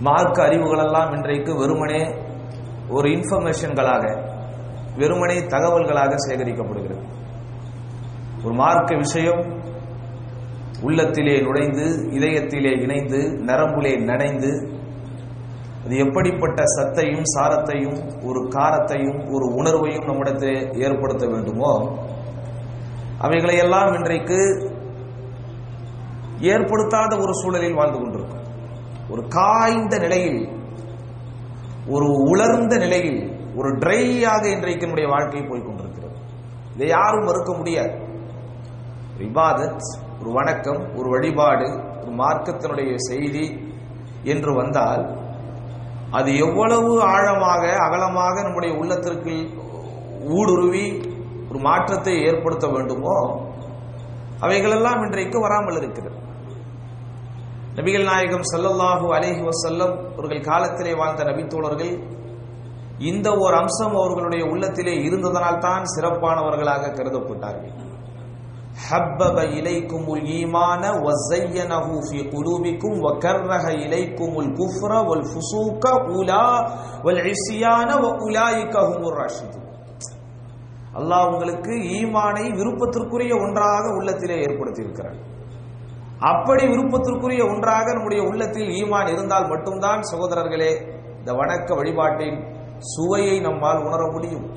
மார்க்க அறிவுகளெல்லாம் இன்றைக்கு வெறுமனே ஒரு இன்ஃபர்மேஷன்களாக வெறுமனே தகவல்களாக சேகரிக்கப்படுகிறது. ஒரு மார்க்க விஷயம் உள்ளத்திலே நுழைந்து இதயத்திலே இணைந்து நரம்புலே நனைந்து அது எப்படிப்பட்ட சத்தையும் சாரத்தையும் ஒரு காரத்தையும் ஒரு உணர்வையும் நம்மிடத்தில் ஏற்படுத்த வேண்டுமோ அவைகளையெல்லாம் இன்றைக்கு ஏற்படுத்தாத ஒரு சூழலில் வாழ்ந்து கொண்டிருக்கும் காய்ந்த நிலையில் ஒரு உலர்ந்த நிலையில் ஒரு ட்ரையாக இன்றைக்கு நம்முடைய வாழ்க்கை போய் கொண்டிருக்கிறது. இதை யாரும் மறுக்க முடியாது. விவாதத் இபாதத் ஒரு வணக்கம் ஒரு வழிபாடு ஒரு மார்க்கத்தினுடைய செய்தி என்று வந்தால் அது எவ்வளவு ஆழமாக அகலமாக நம்முடைய உள்ளத்திற்கு ஊடுருவி ஒரு மாற்றத்தை ஏற்படுத்த வேண்டுமோ அவைகளெல்லாம் இன்றைக்கு வராமல் இருக்கிறது. நபிகள் நாயகம் சல்லல்லாஹு அலேஹி வசல்லம் அவர்கள் காலத்திலே வாழ்ந்த நபித்தோழர்கள் இந்த ஒரு அம்சம் அவர்களுடைய உள்ளத்திலே இருந்ததனால் தான் சிறப்பானவர்களாக கருதப்பட்டார்கள். ஹப்பப இலைக்கும் உல் ஈமான வஸையனஹு ஃபீ குலூபிக்கும் வகர்ரஹ இலைக்கும் உல் குஃப்ர வல் ஃபுசூக உலா வல் இஸ்யான வ உலாயிக ஹுமுர் ராஷிது அல்லாஹ் உங்களுக்கு ஈமானை விருப்பத்திற்குரிய ஒன்றாக உள்ளத்திலே ஏற்படுத்தியிருக்கிறார் அப்படி விருப்பத்திற்குரிய ஒன்றாக நம்முடைய உள்ளத்தில் ஈமான் இருந்தால் மட்டும்தான் சகோதரர்களே இந்த வணக்க வழிபாட்டின் சுவையை நம்மால் உணர முடியும்.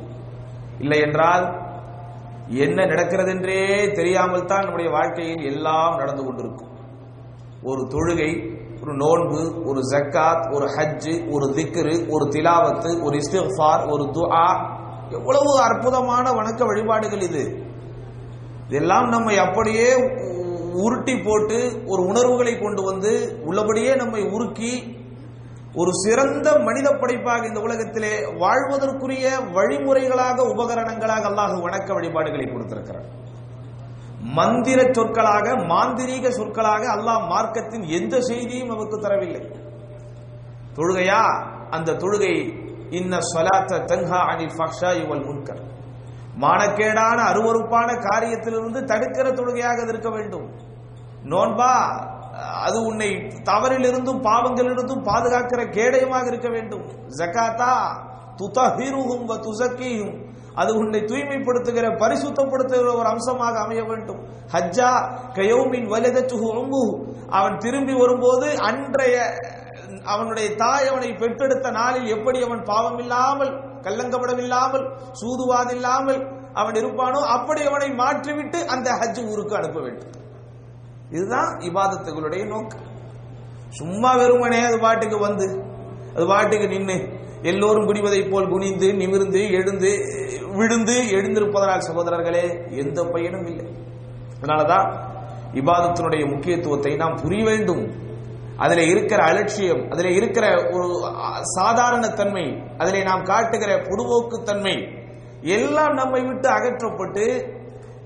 இல்லை என்றால் என்ன நடக்கிறதென்றே தெரியாமல் தான் நம்முடைய வாழ்க்கையில் எல்லாம் நடந்து கொண்டிருக்கும். ஒரு தொழுகை ஒரு நோன்பு ஒரு ஜக்காத் ஒரு ஹஜ்ஜு ஒரு திக்ரு ஒரு திலாவத்து ஒரு இஸ்திஃபார் ஒரு துஆ. எவ்வளவு அற்புதமான வணக்க வழிபாடுகள் இது. இதெல்லாம் நம்மை அப்படியே உருட்டி போட்டு ஒரு உணர்வுகளை கொண்டு வந்து உள்ளபடியே நம்மை உருக்கி ஒரு சிறந்த மனித படைப்பாக இந்த உலகத்திலே வாழ்வதற்குரிய வழிமுறைகளாக உபகரணங்களாக அல்லாஹ் வணக்க வழிபாடுகளை கொடுத்திருக்கிறார் மந்திர சொற்களாக மாந்திரீக சொற்களாக அல்லாஹ் மார்க்கத்தின் எந்த செய்தியும் நமக்கு தரவில்லை. தொழுகையா? அந்த தொழுகை இன்ன சொலாத்த தன்ஹா அனில் ஃபக்ஷா இவள் முன்கர். மானக்கேடான அருவறுப்பான காரியத்திலிருந்து தடுக்கிற தொழுகையாக இருக்க வேண்டும். நோன்பா அது உன்னை தவறிலிருந்தும் பாவங்களிலிருந்தும் பாதுகாக்கிற கேடயமாக இருக்க வேண்டும். ஜகாத்தா துதஹிருஹும் வ துசக்கியும் அது உன்னை தூய்மைப்படுத்துகிற பரிசுத்தப்படுத்துகிற ஒரு அம்சமாக அமைய வேண்டும். ஹஜ்ஜா கயௌமின் வலதத்துஹு உம்முஹு. அவன் திரும்பி வரும்போது அன்றைய அவனுடைய தாய் அவனை பெற்றெடுத்த நாளில் எப்படி அவன் பாவம் இல்லாமல் கல்லங்கப்படமில்லாமல் சூதுவாதில்லாமல் அவன் இருப்பானோ அப்படி அவனை மாற்றிவிட்டு அந்த ஹஜ் ஊருக்கு அனுப்ப வேண்டும். இதுதான் இபாதத்துகளுடைய நோக்கம். சும்மா வெறுமனே அது பாட்டுக்கு வந்து அது பாட்டுக்கு நின்று எல்லோரும் குடிவதைப் போல் குனிந்து நிமிர்ந்து எழுந்து விழுந்து எழுந்திருப்பதனால் சகோதரர்களே எந்த பயனும் இல்லை. அதனாலதான் இபாதத்தினுடைய முக்கியத்துவத்தை நாம் புரிய வேண்டும். அதில் இருக்கிற அலட்சியம் அதில் இருக்கிற ஒரு சாதாரண தன்மை அதில் நாம் காட்டுகிற பொதுவோக்கு தன்மை எல்லாம் நம்மை விட்டு அகற்றப்பட்டு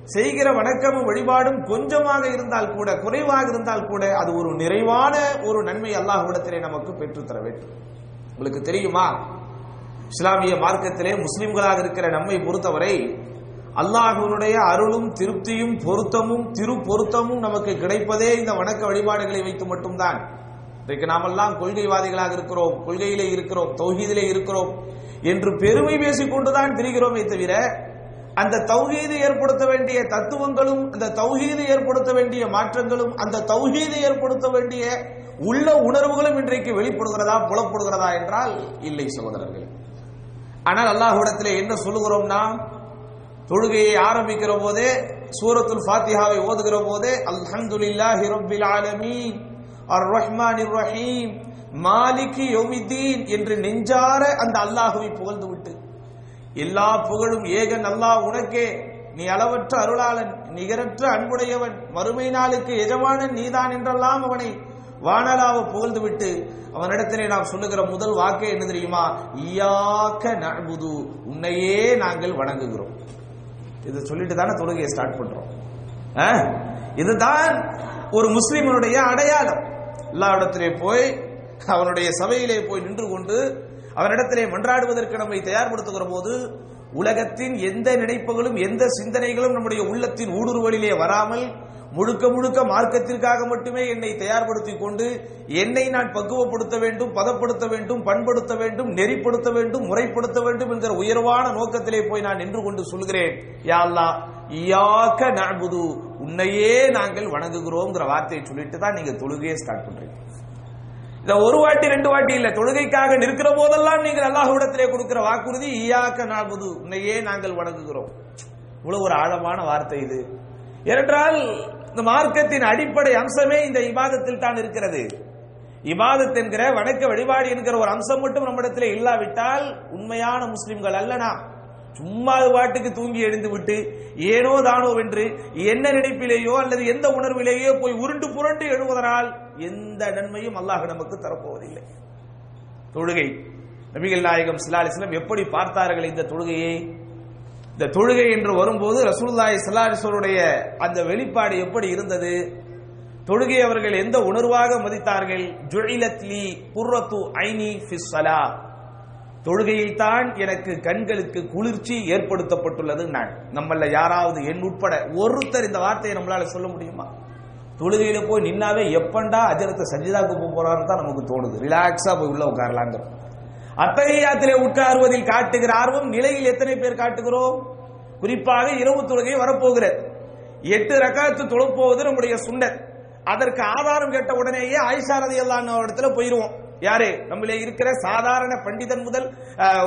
செய்கிற வணக்கமும் வழிபாடும் கொஞ்சமாக இருந்தால் கூட குறைவாக இருந்தால் கூட அது ஒரு நிறைவான ஒரு நன்மை அல்லாஹ்விடத்திலே நமக்கு பெற்றுத்தர வேண்டும். உங்களுக்கு தெரியுமா? இஸ்லாமிய மார்க்கத்திலே முஸ்லிம்களாக இருக்கிற நம்மை பொறுத்தவரை அல்லாஹுடைய அருளும் திருப்தியும் பொருத்தமும் திரு பொருத்தமும் நமக்கு கிடைப்பதே இந்த வணக்க வழிபாடுகளை வைத்து மட்டும்தான். இன்றைக்கு நாமெல்லாம் கொள்கைவாதிகளாக இருக்கிறோம் கொள்கையிலே இருக்கிறோம் தௌஹீதிலே இருக்கிறோம் என்று பெருமை பேசிக் கொண்டுதான் திரிகிறோமே தவிர அந்த தௌஹீது ஏற்படுத்த வேண்டிய தத்துவங்களும் அந்த தௌஹீது ஏற்படுத்த வேண்டிய மாற்றங்களும் அந்த தௌஹீது ஏற்படுத்த வேண்டிய உள்ள உணர்வுகளும் இன்றைக்கு வெளிப்படுகிறதா புலப்படுகிறதா என்றால் இல்லை சகோதரர்கள். ஆனால் அல்லாஹ்விடத்திலே என்ன சொல்லுகிறோம்னா தொழுகையை ஆரம்பிக்கிற போதே சூரத்துல் ஃபாத்திஹாவை ஓதுகிற போதே அல்ஹம்துலில்லாஹி ரப்பில் ஆலமீன். அர் ரஹ்மான் ரஹீம் மாலிகி யோமிதீன் என்று நெஞ்சார அந்த அல்லாஹுவை புகழ்ந்து விட்டு. எல்லா புகழும் ஏகன் அல்லாஹ் உனக்கே. நீ அளவற்ற அருளாளன் நிகரற்ற அன்புடையவன் மறுமை நாளுக்கு எஜமானன் நீதான் என்றெல்லாம் அவனை வானலாவ புகழ்ந்து விட்டு அவனிடத்திலே நாம் சொல்லுகிற முதல் வாக்கே என்ன தெரியுமா? ஈயாக்க நபுது உன்னையே நாங்கள் வணங்குகிறோம். இதை சொல்லிட்டு தானே தொழுகையை ஸ்டார்ட் பண்றோம். ஆ? இதுதான் ஒரு முஸ்லிமனுடைய அடையாளம். எல்லா போய் அவனுடைய சபையிலே போய் நின்று கொண்டு அவனிடத்திலே மன்றாடுவதற்கு நம்மை தயார்படுத்துகிற போது உலகத்தின் எந்த நினைப்புகளும் எந்த சிந்தனைகளும் நம்முடைய உள்ளத்தின் ஊடுருவலிலே வராமல் முழுக்க முழுக்க மார்க்கத்திற்காக மட்டுமே என்னை தயார்படுத்திக் கொண்டு என்னை நான் பக்குவப்படுத்த வேண்டும் பதப்படுத்த வேண்டும் பண்படுத்த வேண்டும் நெறிப்படுத்த வேண்டும் முறைப்படுத்த வேண்டும் என்கிற உயர்வான நோக்கத்திலே போய் நான் நின்று கொண்டு சொல்கிறேன். யா அல்லாஹ் இயாக்க நஅபுது உன்னையே நாங்கள் வணங்குகிறோம்ங்கிற வார்த்தையை சொல்லிட்டு தான் நீங்க தொழுகையை ஸ்டார்ட் பண்றீங்க. இந்த ஒரு வாட்டி ரெண்டு வாட்டி இல்ல தொழுகைக்காக நிற்கிற போதெல்லாம் நீங்கள் அல்லாஹ்விடத்திலே கொடுக்கிற வாக்குறுதி இயாக்க நாபுது உன்னையே நாங்கள் வணங்குகிறோம். இவ்வளவு ஒரு ஆழமான வார்த்தை இது. ஏனென்றால் இந்த மார்க்கத்தின் அடிப்படை அம்சமே இந்த இபாதத்தில் தான் இருக்கிறது. இபாதத் என்கிற வணக்க வழிபாடு என்கிற ஒரு அம்சம் மட்டும் நம்மிடத்தில் இல்லாவிட்டால் உண்மையான முஸ்லிம்கள் அல்லனா. சும்மா அது பாட்டுக்கு தூங்கி எழுந்து விட்டு ஏனோ தானோ வென்று என்ன நினைப்பிலேயோ அல்லது எந்த உணர்விலேயோ போய் உருண்டு புரண்டு எழுவதனால் எந்த நன்மையும் அல்லாஹ் நமக்கு தரப்போவதில்லை. தொழுகை. நபிகள் நாயகம் சிலாலிஸ்லம் எப்படி பார்த்தார்கள் இந்த தொழுகையை? இந்த தொழுகை என்று வரும்போது ரசூல்லாய் ஸல்லல்லாஹு அந்த வெளிப்பாடு எப்படி இருந்தது? தொழுகை அவர்கள் எந்த உணர்வாக மதித்தார்கள்? ஜுஇலத் குர்ரத்து ஐனி ஃபிஸ் தொழுகையில் தான் எனக்கு கண்களுக்கு குளிர்ச்சி ஏற்படுத்தப்பட்டுள்ளது நான். நம்மள யாராவது என் உட்பட ஒருத்தர் இந்த வார்த்தையை நம்மளால சொல்ல முடியுமா? தொழுகையில போய் நின்னாவே எப்பண்டா அஜரத்தை சஜிதாக்கு போக போறான்னு தான் நமக்கு தோணுது. ரிலாக்ஸா போய் உள்ள உட்காரலாங்கிறோம். அத்தகையாத்திலே உட்காருவதில் காட்டுகிற ஆர்வம் நிலையில் எத்தனை பேர் காட்டுகிறோம்? குறிப்பாக இரவு தொழுகை வரப்போகிறது. எட்டு ரகாத்து தொழப்போவது நம்முடைய சுண்டத் அதற்கு ஆதாரம் கேட்ட உடனேயே ஆயிஷா ரதி இடத்துல போயிருவோம். யாரு நம்மளே இருக்கிற சாதாரண பண்டிதன் முதல்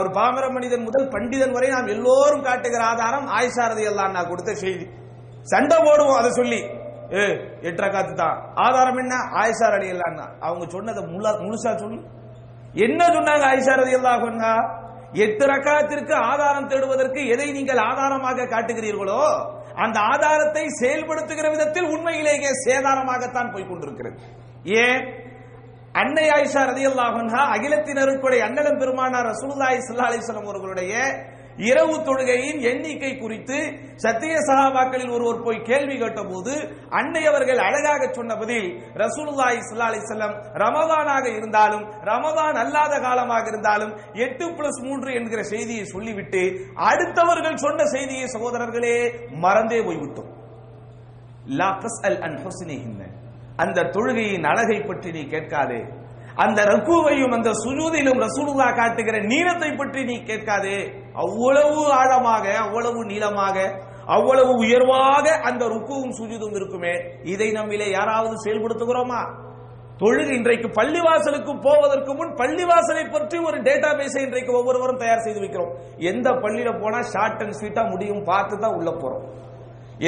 ஒரு பாமர மனிதன் முதல் பண்டிதன் வரை நாம் எல்லோரும் காட்டுகிற ஆதாரம் ஆயிஷா ரதி அல்லாஹ் கொடுத்த செய்தி. சண்டை போடுவோம் அதை சொல்லி. ஏ எட்டு ரகாத்து தான். ஆதாரம் என்ன? ஆயிஷா ரதி அல்லாஹ் அவங்க சொன்னதை முழுசா சொல்லு. என்ன சொன்னாங்க ஆயிஷா ரதி அல்லாஹா எட்டு ரக்காத்திற்கு ஆதாரம் தேடுவதற்கு எதை நீங்கள் ஆதாரமாக காட்டுகிறீர்களோ அந்த ஆதாரத்தை செயல்படுத்துகிற விதத்தில் உண்மையிலேயே சேதாரமாகத்தான் போய் கொண்டிருக்கிறது. ஏன்? அன்னை ஆயிஷா ரதி அல்லாஹா அகிலத்தினருக்குடைய அன்னலம் பெருமானார் ரசூலுல்லாஹி ஸல்லல்லாஹு அலைஹி வஸல்லம் அவர்களுடைய இரவு தொழுகையின் எண்ணிக்கை குறித்து சத்திய சகாபாக்களில் ஒருவர் போய் கேள்வி கேட்டபோது அன்னை அவர்கள் அழகாக சொன்ன பதில் ரசூலுல்லாஹி ஸல்லல்லாஹு அலி செல்லம் ரமதானாக இருந்தாலும் ரமதான் அல்லாத காலமாக இருந்தாலும் எட்டு பிளஸ் மூன்று என்கிற செய்தியை சொல்லிவிட்டு அடுத்தவர்கள் சொன்ன செய்தியை சகோதரர்களே மறந்தே போய்விட்டோம். அன் அந்த தொழுகையின் அழகை பற்றி நீ கேட்காதே. அந்த ரக்குவையும் அந்த சுஜூதிலும் ரசூலுல்லா காட்டுகிற நீளத்தை பற்றி நீ கேட்காதே. அவ்வளவு ஆழமாக அவ்வளவு நீளமாக அவ்வளவு உயர்வாக அந்த ருக்குவும் சுஜிதும் இருக்குமே. இதை நம்மிலே யாராவது செயல்படுத்துகிறோமா? தொழுகை இன்றைக்கு பள்ளிவாசலுக்கு போவதற்கு முன் பள்ளிவாசலை பற்றி ஒரு டேட்டா பேஸை இன்றைக்கு ஒவ்வொருவரும் தயார் செய்து வைக்கிறோம். எந்த பள்ளியில போனா ஷார்ட் அண்ட் ஸ்வீட்டா முடியும் பார்த்து தான் உள்ள போறோம்.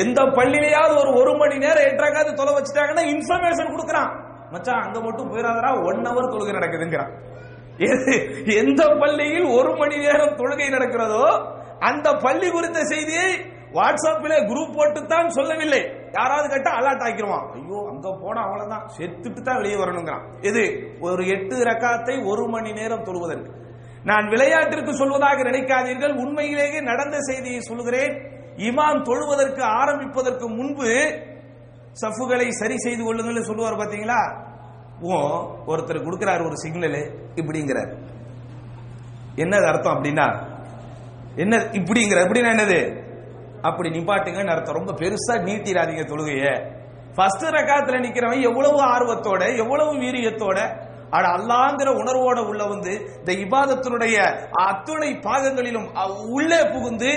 எந்த பள்ளியிலேயாவது ஒரு ஒரு மணி நேரம் எட்டாக்காவது தொலை வச்சுட்டாங்கன்னா இன்ஃபர்மேஷன் கொடுக்குறான். மச்சான் அங்க மட்டும் போயிடாதரா ஒன் ஹவர் தொழுகை நடக்குதுங்கிறான். எந்த பள்ளியில் ஒரு மணி நேரம் தொழுகை நடக்கிறதோ அந்த பள்ளி குறித்த செய்தியை வாட்ஸ்அப்பில் குரூப் போட்டு தான் சொல்லவில்லை. யாராவது கேட்டா அலர்ட் ஆக்கிடுவான் ஐயோ அங்க போனா அவ்வளவுதான். செத்துட்டு தான் வெளியே வரணுங்கிறான். இது ஒரு எட்டு ரக்காத்தை ஒரு மணி நேரம் தொழுவதற்கு. நான் விளையாட்டிற்கு சொல்வதாக நினைக்காதீர்கள். உண்மையிலேயே நடந்த செய்தியை சொல்கிறேன் இமாம் தொழுவதற்கு ஆரம்பிப்பதற்கு முன்பு சஃபுகளை சரி செய்து கொள்ளுங்கள் சொல்லுவார் பாத்தீங்களா? ஒருத்தர் கொடுக்கிறார் ஒரு சிக்னல் இப்படிங்கிறார். என்னது அர்த்தம் அப்படின்னா? என்ன இப்படிங்கிற எப்படின்னா என்னது? அப்படி நிப்பாட்டுங்கன்னு அர்த்தம். ரொம்ப பெருசா நீட்டிடாதீங்க தொழுகைய. ஃபர்ஸ்ட் ரக்காத்துல நிக்கிறவன் எவ்வளவு ஆர்வத்தோட எவ்வளவு வீரியத்தோட அட அல்லாங்கிற உணர்வோட உள்ள வந்து இந்த இபாதத்தினுடைய அத்துணை பாகங்களிலும் உள்ளே புகுந்து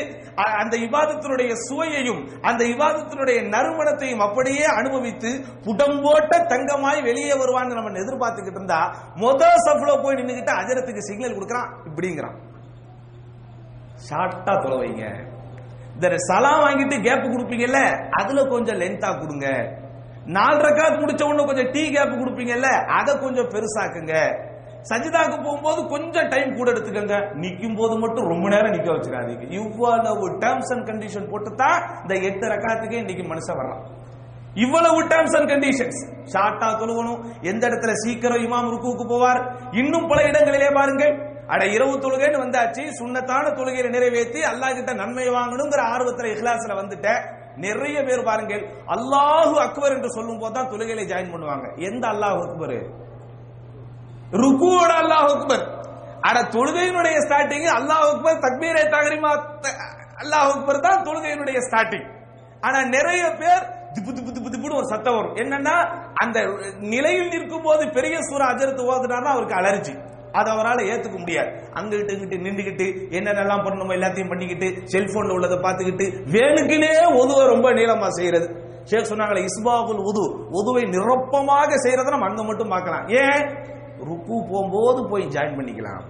அந்த இபாதத்தினுடைய சுவையையும் அந்த இபாதத்தினுடைய நறுமணத்தையும் அப்படியே அனுபவித்து புடம்போட்ட தங்கமாய் வெளியே வருவான்னு நம்ம எதிர்பார்த்துக்கிட்டு இருந்தா மொத சஃப்ல போய் நின்னுகிட்டு அஜரத்துக்கு சிக்னல் கொடுக்கறான் இப்படிங்கிறான். ஷார்ட்டா தொலைவைங்க இந்த சலாம் வாங்கிட்டு கேப் கொடுப்பீங்கல்ல அதுல கொஞ்சம் லென்த்தா கொடுங்க. நாலு ரக்காத் முடிச்ச உடனே கொஞ்சம் டீ கேப் கொடுப்பீங்கல்ல அதை கொஞ்சம் பெருசாக்குங்க. சஜிதாக்கு போகும்போது கொஞ்சம் டைம் கூட எடுத்துக்கங்க. நிற்கும் போது மட்டும் ரொம்ப நேரம் நிக்க வச்சிடாதீங்க. இவ்வளவு டேர்ம்ஸ் அண்ட் கண்டிஷன் போட்டு தான் இந்த எட்டு ரக்காத்துக்கே இன்னைக்கு மனுஷன் வர்றான் இவ்வளவு டேர்ம்ஸ் அண்ட் கண்டிஷன்ஸ் ஷார்ட்டா தொழுகணும் எந்த இடத்துல சீக்கிரம் இமாம் ருக்குவுக்கு போவார்? இன்னும் பல இடங்களிலே பாருங்கள். அட இரவு தொழுகைன்னு வந்தாச்சு. சுண்ணத்தான தொழுகையை நிறைவேற்றி அல்லாஹ் கிட்ட நன்மை வாங்கணுங்கிற ஆர்வத்துல இஹ்லாஸ்ல வந்துட்டேன். நிறைய பேர் பாருங்கள் அல்லாஹு அக்பர் என்று சொல்லும் போது தான் தொழுகையில ஜாயின் பண்ணுவாங்க. எந்த அல்லாஹ் அக்பர்? ருக்குவோட அல்லாஹ் அக்பர். ஆனா தொழுகையினுடைய ஸ்டார்டிங் அல்லாஹ் அக்பர் தக்பீரே தகரிமா அல்லாஹ் அக்பர் தான் தொழுகையினுடைய ஸ்டார்டிங் ஆனா நிறைய பேர் திப்பு திப்பு திப்பு திப்பு ஒரு சத்தம் வரும். என்னன்னா அந்த நிலையில் நிற்கும் போது பெரிய சூறா அஜரத்து ஓதுனாருன்னா அவருக்கு அலர்ஜி அதை அவரால் ஏத்துக்க முடியாது. அங்கிட்டு இங்கிட்டு நின்றுகிட்டு என்னென்னலாம் பண்ணணுமோ எல்லாத்தையும் பண்ணிக்கிட்டு செல்போன்ல உள்ளதை பார்த்துக்கிட்டு வேணுக்கினே ஒதுவ ரொம்ப நீளமா செய்யறது. ஷேக் சொன்னாங்களே இஸ்பாகுல் உது. உதுவை நிரப்பமாக செய்யறத நம்ம அங்க மட்டும் பார்க்கலாம். ஏன்? ருக்கு போகும்போது போய் ஜாயின் பண்ணிக்கலாம்.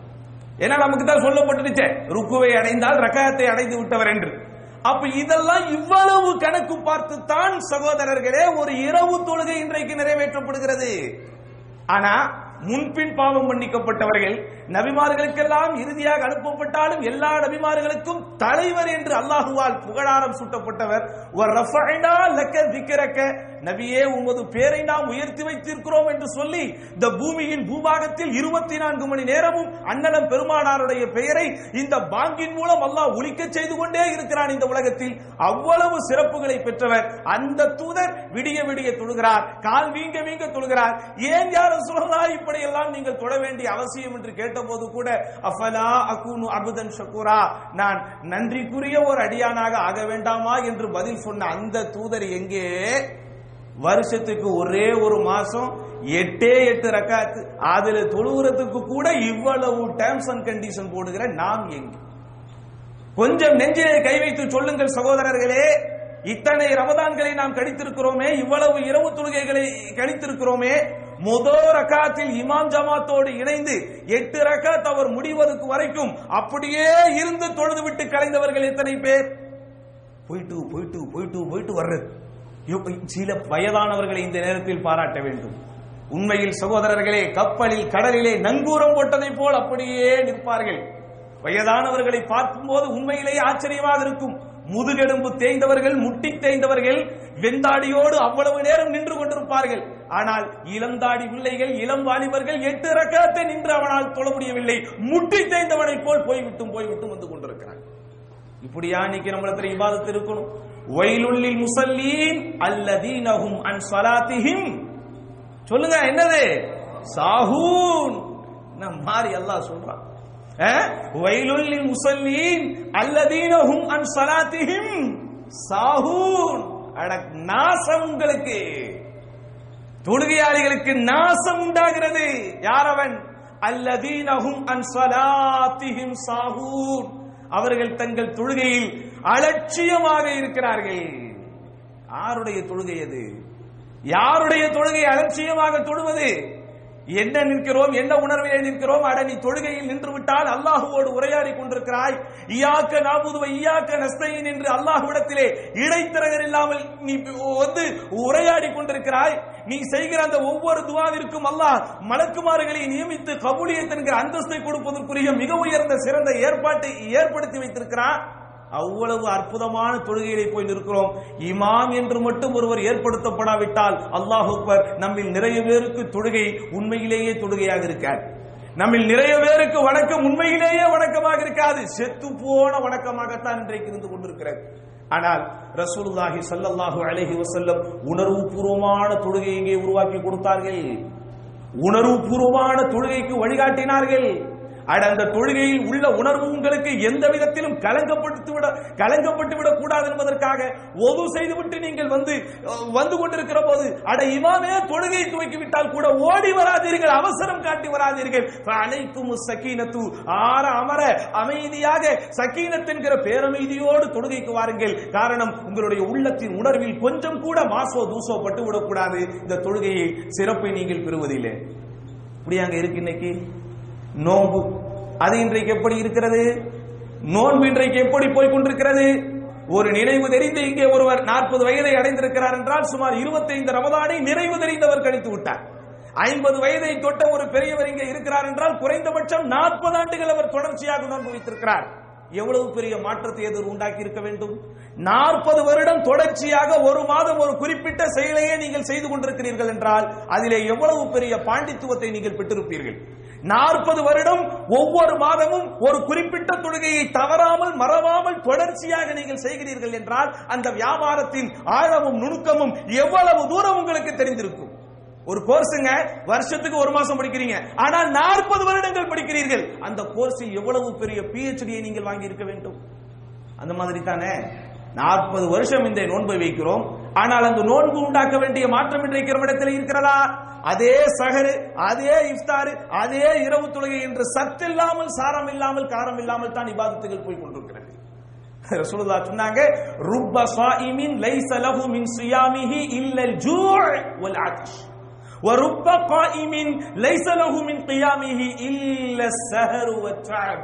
ஏன்னா நமக்கு தான் சொல்லப்பட்டுருச்சே ருக்குவை அடைந்தால் ரகத்தை அடைந்து விட்டவர் என்று. அப்ப இதெல்லாம் இவ்வளவு கணக்கு பார்த்து தான் சகோதரர்களே ஒரு இரவு தொழுகை இன்றைக்கு நிறைவேற்றப்படுகிறது. ஆனா முன்பின் பாவம் மன்னிக்கப்பட்டவர்கள் நபிமார்களுக்கெல்லாம் இறுதியாக அனுப்பப்பட்டாலும் எல்லா நபிமார்களுக்கும் தலைவர் என்று அல்லாஹுவால் புகழாரம் சூட்டப்பட்டவர். நபியே உமது பேரை நாம் உயர்த்தி வைத்திருக்கிறோம் என்று சொல்லி இந்த பூமியின் பூபாகத்தில் இருபத்தி நான்கு மணி நேரமும் அண்ணலம் பெருமானாருடைய பெயரை இந்த பாங்கின் மூலம் அல்லாஹ் ஒழிக்க செய்து கொண்டே இருக்கிறான் இந்த உலகத்தில். அவ்வளவு சிறப்புகளை பெற்றவர். அந்த தூதர் விடிய விடிய தொழுகிறார் கால் வீங்க வீங்க தொழுகிறார். ஏன் யாரும் சொல்லலாம் இப்படி எல்லாம் நீங்கள் தொட வேண்டிய அவசியம் என்று போது கூட அஃபலா அகூனு அபுதன் ஷக்கூரா நான் நன்றிக்குரிய ஒரு அடியானாக ஆக வேண்டாமா? என்று பதில் சொன்ன அந்த தூதர் எங்கே? வருஷத்துக்கு ஒரே ஒரு மாசம் எட்டே எட்டு ரக்காத்து அதுல தொழுகிறதுக்கு கூட இவ்வளவு டேர்ம்ஸ் அண்ட் கண்டிஷன் போடுகிற நாம் எங்கே? கொஞ்சம் நெஞ்சிலே கை வைத்து சொல்லுங்கள் சகோதரர்களே இத்தனை ரமதான்களை நாம் கழித்திருக்கிறோமே இவ்வளவு இரவு தொழுகைகளை கழித்திருக்கிறோமே முதல் ரக்காத்தில் இமாம் ஜமாத்தோடு இணைந்து எட்டு ரக்காத் அவர் முடிவதற்கு வரைக்கும் அப்படியே இருந்து தொழுது விட்டு கலைந்தவர்கள் எத்தனை பேர்? போயிட்டு போயிட்டு போயிட்டு போயிட்டு வர்றது. சில வயதானவர்களை இந்த நேரத்தில் பாராட்ட வேண்டும். உண்மையில் சகோதரர்களே கப்பலில் கடலிலே நங்கூரம் போட்டதை போல் அப்படியே நிற்பார்கள். வயதானவர்களை பார்க்கும்போது உண்மையிலேயே ஆச்சரியமாக இருக்கும். முதுகெலும்பு தேய்ந்தவர்கள் முட்டி தேய்ந்தவர்கள் வெந்தாடியோடு அவ்வளவு நேரம் நின்று கொண்டிருப்பார்கள். ஆனால் இளந்தாடி பிள்ளைகள் இளம் வாலிபர்கள் எட்டு ரக்கத்தை நின்று அவனால் தொழ முடியவில்லை. முட்டி தேய்ந்தவனைப் போல் போய்விட்டும் போய்விட்டும் வந்து கொண்டிருக்கிறான். இப்படியா இன்னைக்கு நம்மளத்துல இபாதத்து இருக்கணும். வயலுள்ளில் முசல்லீன் அல்லதீனஹும் அன் சலாத்திஹிம். சொல்லுங்க என்னது? சாஹூன். மாறி அல்லாஹ் சொல்றான். வயலுள்ளில் முசல்லீன் அல்லதீனஹும் அன் ஸலாத்திஹிம் சாஹூன் அட நாசம் உங்களுக்கு தொழுகையாளிகளுக்கு நாசம் உண்டாகிறது யாரவன் அல்லதீனஹும் அன் ஸலாத்திஹிம் சாஹூன் அவர்கள் தங்கள் தொழுகையில் அலட்சியமாக இருக்கிறார்கள் யாருடைய தொழுகை அது யாருடைய தொழுகை அலட்சியமாக தொழுவது என்ன நிற்கிறோம்? என்ன உணர்விலே நிற்கிறோம் அட நீ தொழுகையில் நின்று விட்டால் அல்லாஹுவோடு உரையாடி கொண்டிருக்கிறாய். இயாக்க நாபுதுவை இயாக்க நஸ்தையின் என்று அல்லாஹுவிடத்திலே இடைத்தரகர் இல்லாமல் நீ வந்து உரையாடி கொண்டிருக்கிறாய். நீ செய்கிற அந்த ஒவ்வொரு துவாவிற்கும் அல்லாஹ் மலக்குமார்களை நியமித்து கபூலியத் என்கிற அந்தஸ்தை கொடுப்பதற்குரிய மிக உயர்ந்த சிறந்த ஏற்பாட்டை ஏற்படுத்தி வைத்திருக்கிறான். அவ்வளவு அற்புதமான தொழுகையிலே போய் நிற்கிறோம். இமாம் என்று மட்டும் ஒருவர் ஏற்படுத்தப்படாவிட்டால் அல்லாஹ் அக்பர் நம்மில் நிறைய பேருக்கு தொழுகை உண்மையிலேயே தொழுகையாக இருக்காது நம்மில் நிறைய பேருக்கு வணக்கம் உண்மையிலேயே வணக்கமாக இருக்காது. செத்து போன வணக்கமாகத்தான் இன்றைக்கு இருந்து கொண்டிருக்கிறது ஆனால் ரசூலுல்லாஹி ஸல்லல்லாஹு அலைஹி வஸல்லம் உணர்வுபூர்வமான தொழுகை இங்கே உருவாக்கி கொடுத்தார்கள். உணர்வுபூர்வமான தொழுகைக்கு வழிகாட்டினார்கள். அட அந்த தொழுகையில் உள்ள உணர்வு உங்களுக்கு எந்த விதத்திலும் கலங்கப்பட்டு விட கலங்கப்பட்டு விடக் கூடாது என்பதற்காக ஒது செய்துவிட்டு நீங்கள் வந்து வந்து கொண்டிருக்கிற போது அட இமாமே தொழுகையை துவக்கி விட்டால் கூட ஓடி வராதீர்கள் அவசரம் காட்டி வராதீர்கள். அனைத்தும் சக்கீனத்து ஆற அமர அமைதியாக சக்கீனத் என்கிற பேரமைதியோடு தொழுகைக்கு வாருங்கள். காரணம் உங்களுடைய உள்ளத்தின் உணர்வில் கொஞ்சம் கூட மாசோ தூசோ பட்டு விடக்கூடாது இந்த தொழுகையை சிறப்பை நீங்கள் பெறுவதில்லை. இப்படி அங்க இருக்கு இன்னைக்கு? நோன்பு. அது இன்றைக்கு எப்படி இருக்கிறது? நோன்பு இன்றைக்கு எப்படி போய் கொண்டிருக்கிறது ஒரு நினைவு தெரிந்து இங்கே ஒருவர் நாற்பது வயதை அடைந்திருக்கிறார் என்றால் சுமார் 25 ரமதானை நிறைவு தெரிந்தவர் கழித்து விட்டார். ஐம்பது வயதை தொட்ட ஒரு பெரியவர் இங்கே இருக்கிறார் என்றால் குறைந்தபட்சம் நாற்பது ஆண்டுகள் அவர் தொடர்ச்சியாக நோன்பு வைத்திருக்கிறார். எவ்வளவு பெரிய மாற்றத்தை எதிர் உண்டாக்கி இருக்க வேண்டும்? நாற்பது வருடம் தொடர்ச்சியாக ஒரு மாதம் ஒரு குறிப்பிட்ட செயலையே நீங்கள் செய்து கொண்டிருக்கிறீர்கள் என்றால் அதிலே எவ்வளவு பெரிய பாண்டித்துவத்தை நீங்கள் பெற்றிருப்பீர்கள்? நாற்பது வருடம் ஒவ்வொரு மாதமும் ஒரு குறிப்பிட்ட தொழுகையை தவறாமல் மறவாமல் தொடர்ச்சியாக நீங்கள் செய்கிறீர்கள் என்றால் அந்த வியாபாரத்தின் ஆழமும் நுணுக்கமும் எவ்வளவு தூரம் உங்களுக்கு தெரிந்திருக்கும்? ஒரு கோர்ஸுங்க வருஷத்துக்கு ஒரு மாசம் படிக்கிறீங்க. ஆனால் நாற்பது வருடங்கள் படிக்கிறீர்கள். அந்த கோர்ஸில் எவ்வளவு பெரிய பிஹெச்டியை நீங்கள் வாங்கி இருக்க வேண்டும்? அந்த மாதிரி தானே நாற்பது வருஷம் இந்த நோன்பை வைக்கிறோம். ஆனால் அந்த நோன்பு உண்டாக்க வேண்டிய மாற்றம் இன்றைக்கு இடத்தில் இருக்கிறதா? அதே சகரு அதே இஃப்தாரு அதே இரவு தொழுகை என்று சத்தில்லாமல் சாரம் இல்லாமல் காரம் இல்லாமல் தான் இபாதத்துகள் போய் கொண்டிருக்கிறது ரசூலுல்லாஹ் சொன்னாங்க ருப்ப ஸாயிமின் லைஸ லஹு மின் ஸியாமிஹி இல்லல் ஜூ' வல் ஆத்ஷ் ورب قائم ليس له من قيامه الا السهر والتعب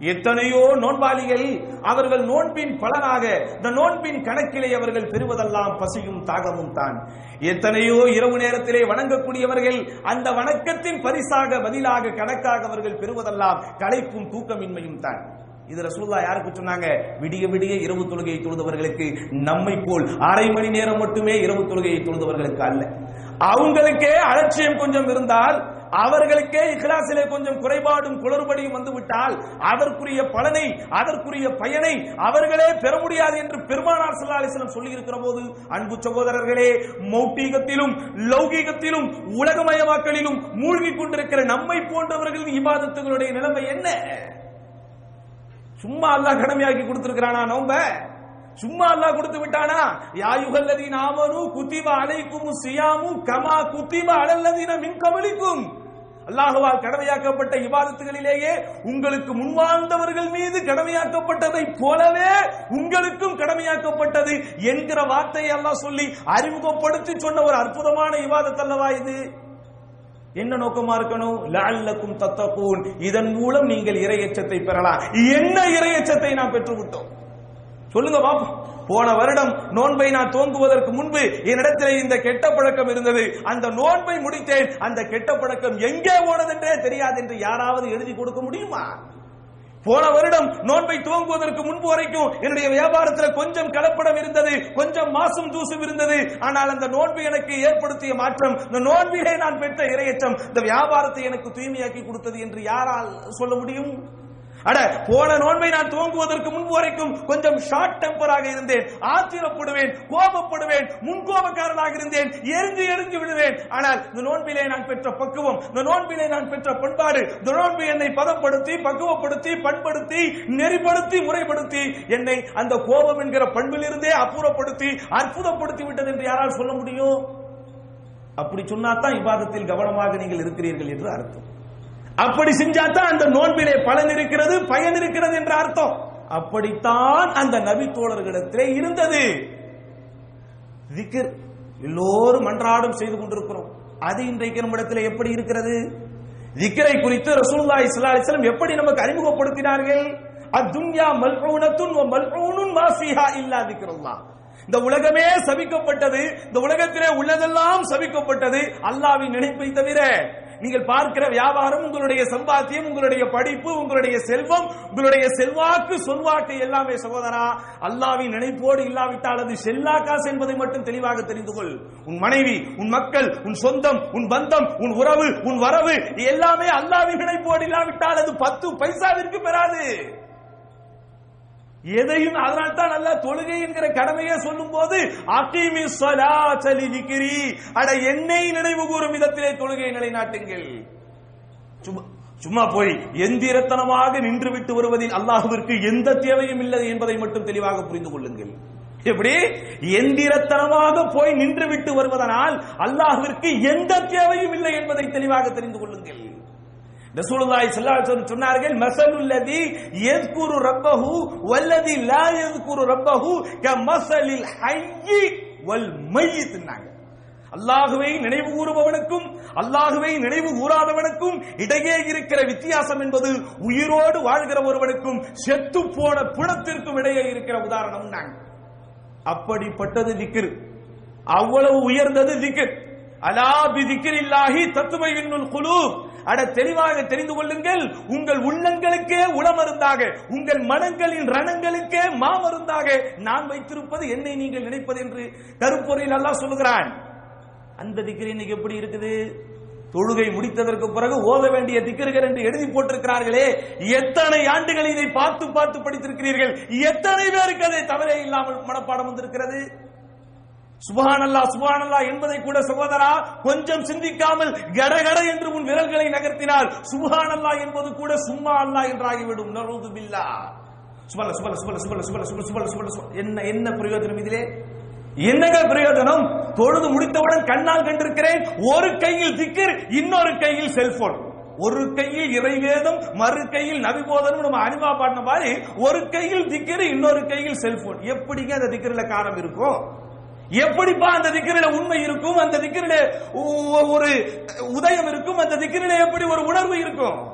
எத்தனையோ நோன்பாளிகள் அவர்கள் நோன்பின் பலனாக இந்த நோன்பின் கணக்கிலே அவர்கள் பெறுவதெல்லாம் பசியும் தாகமும் தான். எத்தனையோ இரவு நேரத்திலே வணங்கக்கூடியவர்கள் அந்த வணக்கத்தின் பரிசாக பதிலாக கணக்காக அவர்கள் பெறுவதெல்லாம் களைப்பும் தூக்கமின்மையும் தான். இது ரசூல்லா யாருக்கு சொன்னாங்க? விடிய விடிய இரவு தொழுகையை தொழுதவர்களுக்கு நம்மை போல் அரை மணி நேரம் மட்டுமே இரவு தொழுகையை தொழுதவர்களுக்கு அல்ல. அவங்களுக்கே அலட்சியம் கொஞ்சம் இருந்தால் அவர்களுக்கே இஹ்லாசிலே கொஞ்சம் குறைபாடும் குளறுபடியும் வந்துவிட்டால் அதற்குரிய பலனை அதற்குரிய பயனை அவர்களே பெற முடியாது என்று பெருமானார் சல்லா அலிஸ்லம் சொல்லி இருக்கிற போது அன்பு சகோதரர்களே மௌட்டீகத்திலும் லௌகீகத்திலும் உலகமயமாக்கலிலும் மூழ்கி கொண்டிருக்கிற நம்மை போன்றவர்களின் இபாதத்துகளுடைய நிலைமை என்ன? சும்மா அல்லாஹ் கடமையாக்கி கொடுத்திருக்கிறானா நோம்ப? சும்மா அல்லாஹ் கொடுத்து விட்டானா? யாயுகல்லதீன ஆமனு குத்திப அலைக்கும் சியாமு கமா குத்திப அலல்லதீன மின் கமலிக்கும் அல்லாஹுவால் கடமையாக்கப்பட்ட இவாதத்துகளிலேயே உங்களுக்கு முன்வாழ்ந்தவர்கள் மீது கடமையாக்கப்பட்டதை போலவே உங்களுக்கும் கடமையாக்கப்பட்டது என்கிற வார்த்தையை எல்லாம் சொல்லி அறிமுகப்படுத்தி சொன்ன ஒரு அற்புதமான இவாதத் அல்லவா இது? என்ன நோக்கமா இருக்கணும்? லஅல்லக்கும் தத்தகூன். இதன் மூலம் நீங்கள் இறையச்சத்தை பெறலாம். என்ன இறையச்சத்தை நாம் பெற்றுவிட்டோம்? சொல்லுங்க பாப்போம். போன வருடம் நோன்பை நான் துவங்குவதற்கு முன்பு என்னிடத்தில் இந்த கெட்ட பழக்கம் இருந்தது. அந்த நோன்பை முடித்தேன். அந்த கெட்ட பழக்கம் எங்கே போனதென்றே தெரியாது என்று யாராவது எழுதி கொடுக்க முடியுமா? போன வருடம் நோன்பை துவங்குவதற்கு முன்பு வரைக்கும் என்னுடைய வியாபாரத்தில் கொஞ்சம் கலப்படம் இருந்தது கொஞ்சம் மாசும் தூசும் இருந்தது. ஆனால் அந்த நோன்பு எனக்கு ஏற்படுத்திய மாற்றம் இந்த நோன்பிலே நான் பெற்ற இரையச்சம் இந்த வியாபாரத்தை எனக்கு தூய்மையாக்கி கொடுத்தது என்று யாரால் சொல்ல முடியும்? அட போன நோன்பை நான் துவங்குவதற்கு முன்பு வரைக்கும் கொஞ்சம் ஷார்ட் டெம்பராக இருந்தேன். ஆத்திரப்படுவேன் கோபப்படுவேன் முன்கோபக்காரனாக இருந்தேன். எரிஞ்சு எரிஞ்சு விடுவேன் ஆனால் இந்த நோன்பிலே நான் பெற்ற பக்குவம் இந்த நோன்பிலே நான் பெற்ற பண்பாடு இந்த நோன்பு என்னை பதப்படுத்தி பக்குவப்படுத்தி பண்படுத்தி நெறிப்படுத்தி முறைப்படுத்தி என்னை அந்த கோபம் என்கிற பண்பிலிருந்தே அப்புறப்படுத்தி அற்புதப்படுத்தி விட்டது என்று யாரால் சொல்ல முடியும்? அப்படி சொன்னாதான் விவாதத்தில் கவனமாக நீங்கள் இருக்கிறீர்கள் என்று அர்த்தம். அப்படி செஞ்சாதான் அந்த நோன்பிலே பலன் இருக்கிறது பயன் இருக்கிறது என்ற அர்த்தம். அப்படித்தான் அந்த நபி தோழர்களிடத்திலே இருந்தது. எல்லோரும் அன்றாடம் செய்து கொண்டிருக்கிறோம். அது இன்றைக்கு நம்மிடத்தில் எப்படி இருக்கிறது? திக்கரை குறித்து ரசூல்லா ஸல்லல்லாஹு எப்படி நமக்கு அறிமுகப்படுத்தினார்கள்? அத்துன்யா மல்ஊனத்துன் மல்பூனும் மல்ஊனுன் மா இல்லா திக்ருல்லாஹ். இந்த உலகமே சபிக்கப்பட்டது இந்த உலகத்திலே உள்ளதெல்லாம் சபிக்கப்பட்டது அல்லாவின் நினைப்பை தவிர நீங்கள் பார்க்கிற வியாபாரம் உங்களுடைய சம்பாத்தியம் உங்களுடைய படிப்பு உங்களுடைய செல்வம் உங்களுடைய செல்வாக்கு சொல்வாக்கு எல்லாமே சகோதரா அல்லாவின் நினைப்போடு இல்லாவிட்டால் அது செல்லா காசு என்பதை மட்டும் தெளிவாக தெரிந்து கொள். உன் மனைவி உன் மக்கள் உன் சொந்தம் உன் பந்தம் உன் உறவு உன் வரவு எல்லாமே அல்லாவின் நினைப்போடு இல்லாவிட்டால் அது பத்து பைசாவிற்கு பெறாது. எதையும் அதனால் தான் அல்ல தொழுகை என்கிற கடமையை சொல்லும் போது அகிமி சலாச்சலி விக்கிரி அட என்னை நினைவு கூறும் விதத்திலே தொழுகை நிலைநாட்டுங்கள். சும்மா சும்மா போய் எந்திரத்தனமாக நின்று விட்டு வருவதில் அல்லாஹுவிற்கு எந்த தேவையும் இல்லை என்பதை மட்டும் தெளிவாக புரிந்து கொள்ளுங்கள். எப்படி? எந்திரத்தனமாக போய் நின்று விட்டு வருவதனால் அல்லாஹுவிற்கு எந்த தேவையும் இல்லை என்பதை தெளிவாக தெரிந்து கொள்ளுங்கள். ரசூலுல்லாஹி ஸல்லல்லாஹு அலைஹி வஸல்லம் சொன்னார்கள் மஸலுல்லதி யذ்குரு ரப்பஹு வல்லதி லா யذ்குரு ரப்பஹு கமஸலில் ஹய்யி வல் மையித்னாங்க அல்லாஹுவை நினைவு கூறுபவனுக்கும் அல்லாஹுவை நினைவு கூறாதவனுக்கும் இடையே இருக்கிற வித்தியாசம் என்பது உயிரோடு வாழ்கிற ஒருவனுக்கும் செத்து போன பிணத்திற்கும் இடையே இருக்கிற உதாரணம் நாங்க அப்படிப்பட்டது திக்ரு. அவ்வளவு உயர்ந்தது திக்ர். அலா பி திக்ரில்லாஹி இன்னுல் குலூப். அட தெளிவாக தெரிந்து கொள்ளுங்கள். உங்கள் உள்ளங்களுக்கே உளமருந்தாக உங்கள் மனங்களின் ரணங்களுக்கே மாமருந்தாக நான் வைத்திருப்பது என்னை நீங்கள் நினைப்பது என்று கருப்பொறையில் அல்லாஹ் சொல்லுகிறான். அந்த திக்கிரி இன்னைக்கு எப்படி இருக்குது? தொழுகை முடித்ததற்கு பிறகு ஓத வேண்டிய திக்கர்கள் என்று எழுதி போட்டிருக்கிறார்களே. எத்தனை ஆண்டுகள் இதை பார்த்து பார்த்து படித்திருக்கிறீர்கள்? எத்தனை பேருக்கு அதை தவறே இல்லாமல் மனப்பாடம் வந்திருக்கிறது? சுபஹானல்லா சுபஹானல்லா என்பதை கூட சகோதரா கொஞ்சம் சிந்திக்காமல் கடகட என்று உன் விரல்களை நகர்த்தினால் சுபஹானல்லா என்பது கூட சும்மா அல்லா என்றாகிவிடும். நரூது பில்லா. சுபல சுபல சுபல சுபல சுபல சுபல சுபல சுபல என்ன என்ன பிரயோஜனம் இதிலே? என்னங்க பிரயோஜனம்? தொழுது முடித்தவுடன் கண்ணால் கண்டிருக்கிறேன். ஒரு கையில் திக்கர் இன்னொரு கையில் செல்போன். ஒரு கையில் இறைவேதம் மறு கையில் நபிபோதனம் நம்ம அனிமா பாடின மாதிரி ஒரு கையில் திக்கர் இன்னொரு கையில் செல்போன். எப்படிங்க அந்த திக்கரில் காரம் இருக்கும்? எப்படிப்பா அந்த திக்கிரில உண்மை இருக்கும்? அந்த திக்கிரில ஒரு உதயம் இருக்கும்? அந்த திக்கிரில எப்படி ஒரு உணர்வு இருக்கும்?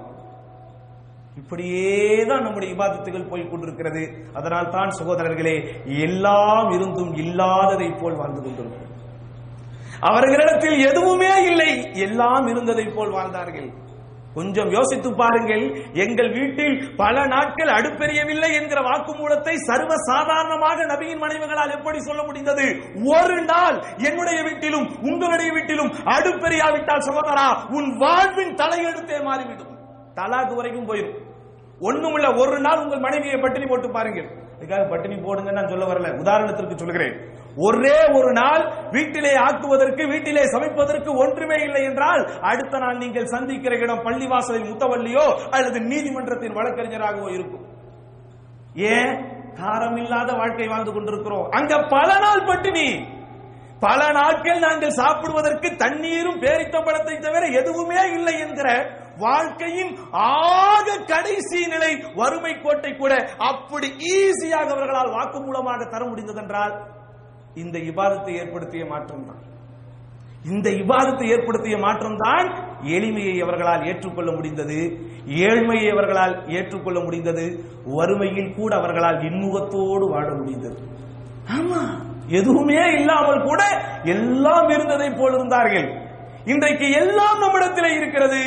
இப்படியே தான் நம்முடைய இபாதத்துகள் போய் கொண்டிருக்கிறது. அதனால் தான் சகோதரர்களே எல்லாம் இருந்தும் இல்லாததை போல் வாழ்ந்து கொண்டிருக்கிறது அவர்களிடத்தில் எதுவுமே இல்லை. எல்லாம் இருந்ததை போல் வாழ்ந்தார்கள். கொஞ்சம் யோசித்து பாருங்கள். எங்கள் வீட்டில் பல நாட்கள் அடுப்பெரியவில்லை என்கிற வாக்குமூலத்தை சர்வ சாதாரணமாக நபியின் மனைவிகளால் எப்படி சொல்ல முடிந்தது? ஒரு நாள் என்னுடைய வீட்டிலும் உங்களுடைய வீட்டிலும் அடுப்பெரியாவிட்டால் சகோதரா உன் வாழ்வின் தலையெடுத்தே மாறிவிடும். தலாக்கு வரைக்கும் போயிடும் ஒண்ணுமில்ல ஒரு நாள் உங்கள் மனைவியை பட்டினி போட்டு பாருங்கள். இதுக்காக பட்டினி போடுங்க நான் சொல்ல வரல. உதாரணத்திற்கு சொல்கிறேன். ஒரே ஒரு நாள் வீட்டிலே ஆக்குவதற்கு வீட்டிலே சமைப்பதற்கு ஒன்றுமே இல்லை என்றால் அடுத்த நாள் நீங்கள் சந்திக்கிற இடம் பள்ளிவாசலில் முத்தவள்ளியோ அல்லது நீதிமன்றத்தின் வழக்கறிஞராகவோ இருக்கும். ஏன்? காரம் இல்லாத வாழ்க்கை வாழ்ந்து கொண்டிருக்கிறோம். அங்க பல நாள் பட்டினி. பல நாட்கள் நாங்கள் சாப்பிடுவதற்கு தண்ணீரும் பேரித்தம்பழத்தை தவிர எதுவுமே இல்லை என்கிற வாழ்க்கையின் ஆக கடைசி நிலை வறுமை கோட்டை கூட அப்படி ஈஸியாக அவர்களால் வாக்கு மூலமாக தர முடிந்ததென்றால் இந்த இபாதத்தை ஏற்படுத்திய மாற்றம் தான் இந்த இபாதத்தை ஏற்படுத்திய மாற்றம் தான் எளிமையை அவர்களால் ஏற்றுக்கொள்ள முடிந்தது. ஏழ்மையை அவர்களால் ஏற்றுக்கொள்ள முடிந்தது. வறுமையில் கூட அவர்களால் இன்முகத்தோடு வாழ முடிந்தது. ஆமா. எதுவுமே இல்லாமல் கூட எல்லாம் இருந்ததை போல் இருந்தார்கள் இன்றைக்கு எல்லாம் நம்மிடத்தில் இருக்கிறது.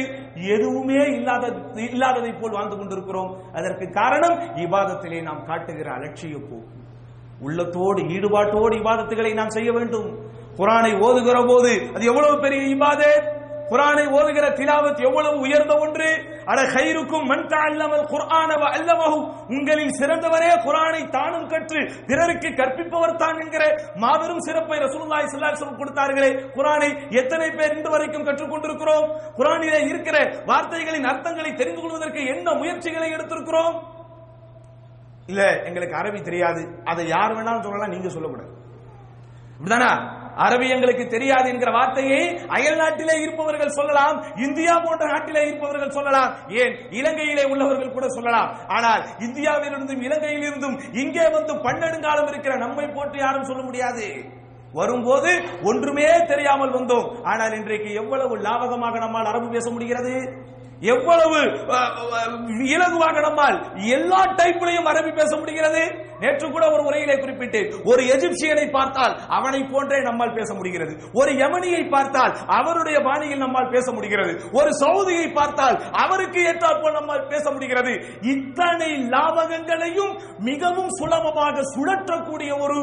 எதுவுமே இல்லாத இல்லாததை போல் வாழ்ந்து கொண்டிருக்கிறோம். அதற்கு காரணம் இவாதத்திலே நாம் காட்டுகிற அலட்சிய போக்கு உள்ளத்தோடு ஈடுபாட்டோடு இவாதத்துகளை நாம் செய்ய வேண்டும். குரானை ஓதுகிற போது அது எவ்வளவு பெரிய இபாதத்? குரானை ஓதுகிற திலாவத் எவ்வளவு உயர்ந்த ஒன்று? அட ஹைருக்கும் மன் தஅல்லமல் குர்ஆன வ அல்லமஹு. உங்களில் சிறந்தவரே குரானை தானும் கற்று பிறருக்கு கற்பிப்பவர் தான் என்கிற மாபெரும் சிறப்பை ரசூலுல்லாஹி ஸல்லல்லாஹு அலைஹி வஸல்லம் கொடுத்தார்களே. குரானை எத்தனை பேர் இன்று வரைக்கும் கற்றுக் கொண்டிருக்கிறோம்? இருக்கிற வார்த்தைகளின் அர்த்தங்களை தெரிந்து கொள்வதற்கு என்ன முயற்சிகளை எடுத்திருக்கிறோம்? இல்ல எங்களுக்கு அரபி தெரியாது. அதை யார் வேணாலும் சொல்லலாம் நீங்க சொல்லக்கூடாது. இப்படிதானா? அரபி எங்களுக்கு தெரியாது என்கிற வார்த்தையை அயல் நாட்டிலே இருப்பவர்கள் சொல்லலாம் இந்தியா போன்ற நாட்டிலே இருப்பவர்கள் சொல்லலாம் ஏன் இலங்கையிலே உள்ளவர்கள் கூட சொல்லலாம். ஆனால் இந்தியாவிலிருந்தும் இலங்கையிலிருந்தும் இங்கே வந்து பன்னெடுங்காலம் இருக்கிற நம்மை போட்டு யாரும் சொல்ல முடியாது. வரும்போது ஒன்றுமே தெரியாமல் வந்தோம். ஆனால் இன்றைக்கு எவ்வளவு லாபகமாக நம்மால் அரபு பேச முடிகிறது? எவ்வளவு இலகுவாக நம்மால் எல்லா டைப்லையும் அரபி பேச முடிகிறது? நேற்று கூட ஒரு உரையிலே குறிப்பிட்டு ஒரு எஜிப்சியனை பார்த்தால் அவனை போன்றே நம்மால் பேச முடிகிறது. ஒரு யமனியை பார்த்தால் அவருடைய பாணியில் நம்மால் பேச முடிகிறது. ஒரு சவுதியை பார்த்தால் அவருக்கு ஏற்றாற்போல் நம்மால் பேச முடிகிறது. இத்தனை லாபகங்களையும் மிகவும் சுலபமாக சுழற்றக்கூடிய ஒரு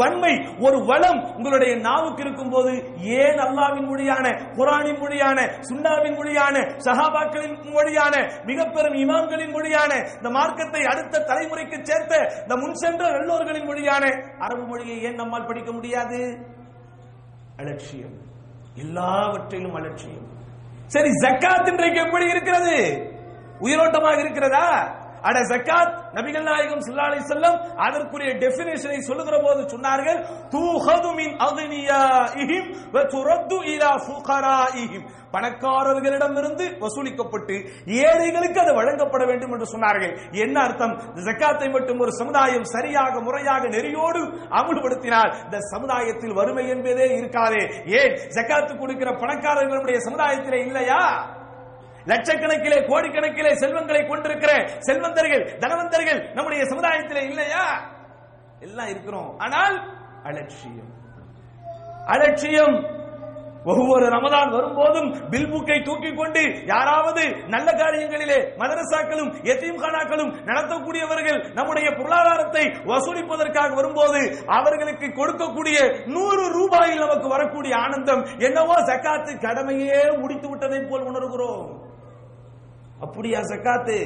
வன்மை ஒரு வளம் உங்களுடைய நாவுக்கு இருக்கும் போது ஏன் அல்லாவின் மொழியான குரானின் மொழியான சுண்டாவின் மொழியான சஹாபாக்களின் மொழியான மிக பெரும் இமாம்களின் மொழியான இந்த மார்க்கத்தை அடுத்த தலைமுறைக்கு சேர்த்த இந்த முன் சென்ற நல்லோர்களின் மொழியான அரபு மொழியை ஏன் நம்மால் படிக்க முடியாது? அலட்சியம். எல்லாவற்றிலும் அலட்சியம். சரி ஜக்காத் இன்றைக்கு எப்படி இருக்கிறது? உயிரோட்டமாக இருக்கிறதா? அட ஜக்காத் நபிகள் நாயகம் சல்லா அலி செல்லம் அதற்குரிய டெபினேஷனை சொல்லுகிற போது சொன்னார்கள் தூஹது மின் அக்னியாஇஹிம் வ துரத்து இலா ஃபுகராஇஹிம் பணக்காரர்களிடமிருந்து வசூலிக்கப்பட்டு ஏழைகளுக்கு அது வழங்கப்பட வேண்டும் என்று சொன்னார்கள். என்ன அர்த்தம்? ஜக்காத்தை மட்டும் ஒரு சமுதாயம் சரியாக முறையாக நெறியோடு அமுல்படுத்தினால் இந்த சமுதாயத்தில் வறுமை என்பதே இருக்காதே. ஏன்? ஜக்காத்து கொடுக்கிற பணக்காரர்களுடைய சமுதாயத்திலே இல்லையா? லட்சக்கணக்கிலே கோடிக்கணக்கிலே செல்வங்களை கொண்டிருக்கிற செல்வந்தர்கள் தனவந்தர்கள் நம்முடைய சமுதாயத்திலே இல்லையா? எல்லாம் இருக்கிறோம். ஆனால் அலட்சியம். அலட்சியம். ஒவ்வொரு ரமதான் வரும்போதும் பில் புக்கை தூக்கி கொண்டு யாராவது நல்ல காரியங்களிலே மதரசாக்களும் எத்தீம்கானாக்களும் நடத்தக்கூடியவர்கள் நம்முடைய பொருளாதாரத்தை வசூலிப்பதற்காக வரும்போது அவர்களுக்கு கொடுக்கக்கூடிய நூறு ரூபாயில் நமக்கு வரக்கூடிய ஆனந்தம் என்னவோ சக்காத்து கடமையே முடித்து விட்டதை போல் உணர்கிறோம். அப்படியா சக்காத்து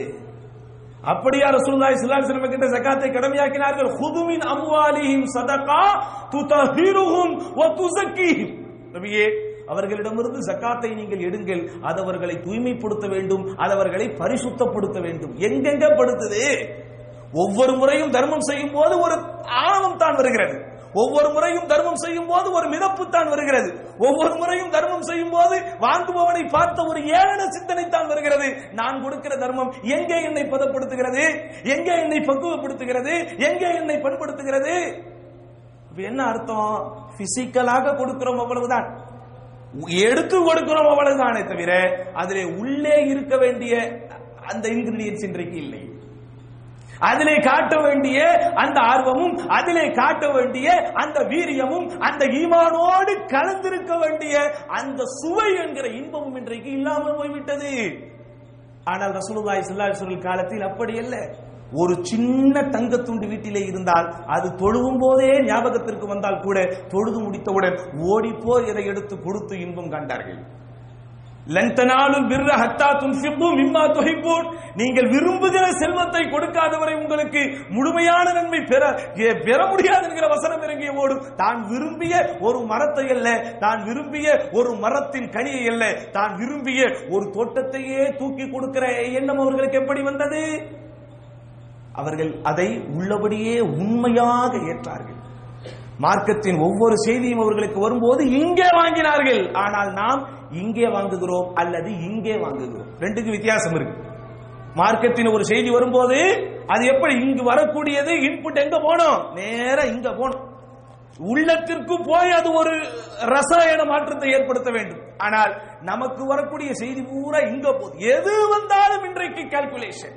அப்படியா ரசூலுல்லாஹி ஸல்லல்லாஹு அலைஹி வஸல்லம் கிட்ட ஜகாத்தை கடமையாக்கினார்கள்? ஹுதுமின் அம்வாலிஹிம் சதகா துதஹிருஹும் வ துஸக்கிஹிம். நபியே அவர்களிடமிருந்து ஜக்காத்தை நீங்கள் எடுங்கள். அது அவர்களை தூய்மைப்படுத்த வேண்டும். அது அவர்களை பரிசுத்தப்படுத்த வேண்டும். எங்கெங்க படுத்துது? ஒவ்வொரு முறையும் தர்மம் செய்யும் போது ஒரு ஆணவம் தான் வருகிறது. ஒவ்வொரு முறையும் தர்மம் செய்யும் போது ஒரு மிதப்பு தான் வருகிறது. ஒவ்வொரு முறையும் தர்மம் செய்யும் போது வாங்குபவனை பார்த்த ஒரு ஏளன சிந்தனை தான் வருகிறது. நான் கொடுக்கிற தர்மம் எங்கே என்னை பதப்படுத்துகிறது? எங்கே என்னை பக்குவப்படுத்துகிறது? எங்கே என்னை பண்படுத்துகிறது? என்ன அர்த்தம்? பிசிக்கலாக கொடுக்கிறோம் அவ்வளவுதான். எடுத்து கொடுக்கிறோம் அவ்வளவுதானே தவிர அதிலே உள்ளே இருக்க வேண்டிய அந்த இன்கிரீடியன்ஸ் இன்றைக்கு இல்லை. அதிலே காட்ட வேண்டிய அந்த ஆர்வமும் அதிலே காட்ட வேண்டிய அந்த வீரியமும் அந்த ஈமானோடு கலந்திருக்க வேண்டிய அந்த சுவை என்கிற இன்பமும் இன்றைக்கு இல்லாமல் போய்விட்டது. ஆனால் ரசூலுல்லாஹி ஸல்லல்லாஹு அலைஹி காலத்தில் அப்படி அல்ல. ஒரு சின்ன தங்கத்துண்டு வீட்டிலே இருந்தால் அது தொழுவும் போதே ஞாபகத்திற்கு வந்தால் கூட தொழுது முடித்தவுடன் ஓடிப்போர் இதை எடுத்து கொடுத்து இன்பம் கண்டார்கள் லந்தனாலும் பிர்ர ஹத்தா துன்ஃபிகு மிம்மா துஹிப்பூன். நீங்கள் விரும்புகிற செல்வத்தை கொடுக்காதவரை உங்களுக்கு முழுமையான நன்மை பெற பெற முடியாது என்கிற வசனம் இறங்கிய ஓடும். தான் விரும்பிய ஒரு மரத்தை அல்ல தான் விரும்பிய ஒரு மரத்தின் கனியை அல்ல தான் விரும்பிய ஒரு தோட்டத்தையே தூக்கி கொடுக்கிற எண்ணம் அவர்களுக்கு எப்படி வந்தது? அவர்கள் அதை உள்ளபடியே உண்மையாக ஏற்றார்கள். மார்க்கத்தின் ஒவ்வொரு செய்தியும் அவர்களுக்கு வரும்போது இங்கே வாங்கினார்கள். ஆனால் நாம் இங்கே வாங்குகிறோம் அல்லது இங்கே வாங்குகிறோம். ரெண்டுக்கு வித்தியாசம் இருக்கு. மார்க்கத்தின் ஒரு செய்தி வரும்போது அது எப்படி இங்கு வரக்கூடியது? இன்புட் எங்க போனோம்? நேரா இங்க போனோம். உள்ளத்திற்கு போய் அது ஒரு ரசாயன மாற்றத்தை ஏற்படுத்த வேண்டும். ஆனால் நமக்கு வரக்கூடிய செய்தி பூரா இங்க போகுது. எது வந்தாலும் இன்றைக்கு கால்குலேஷன்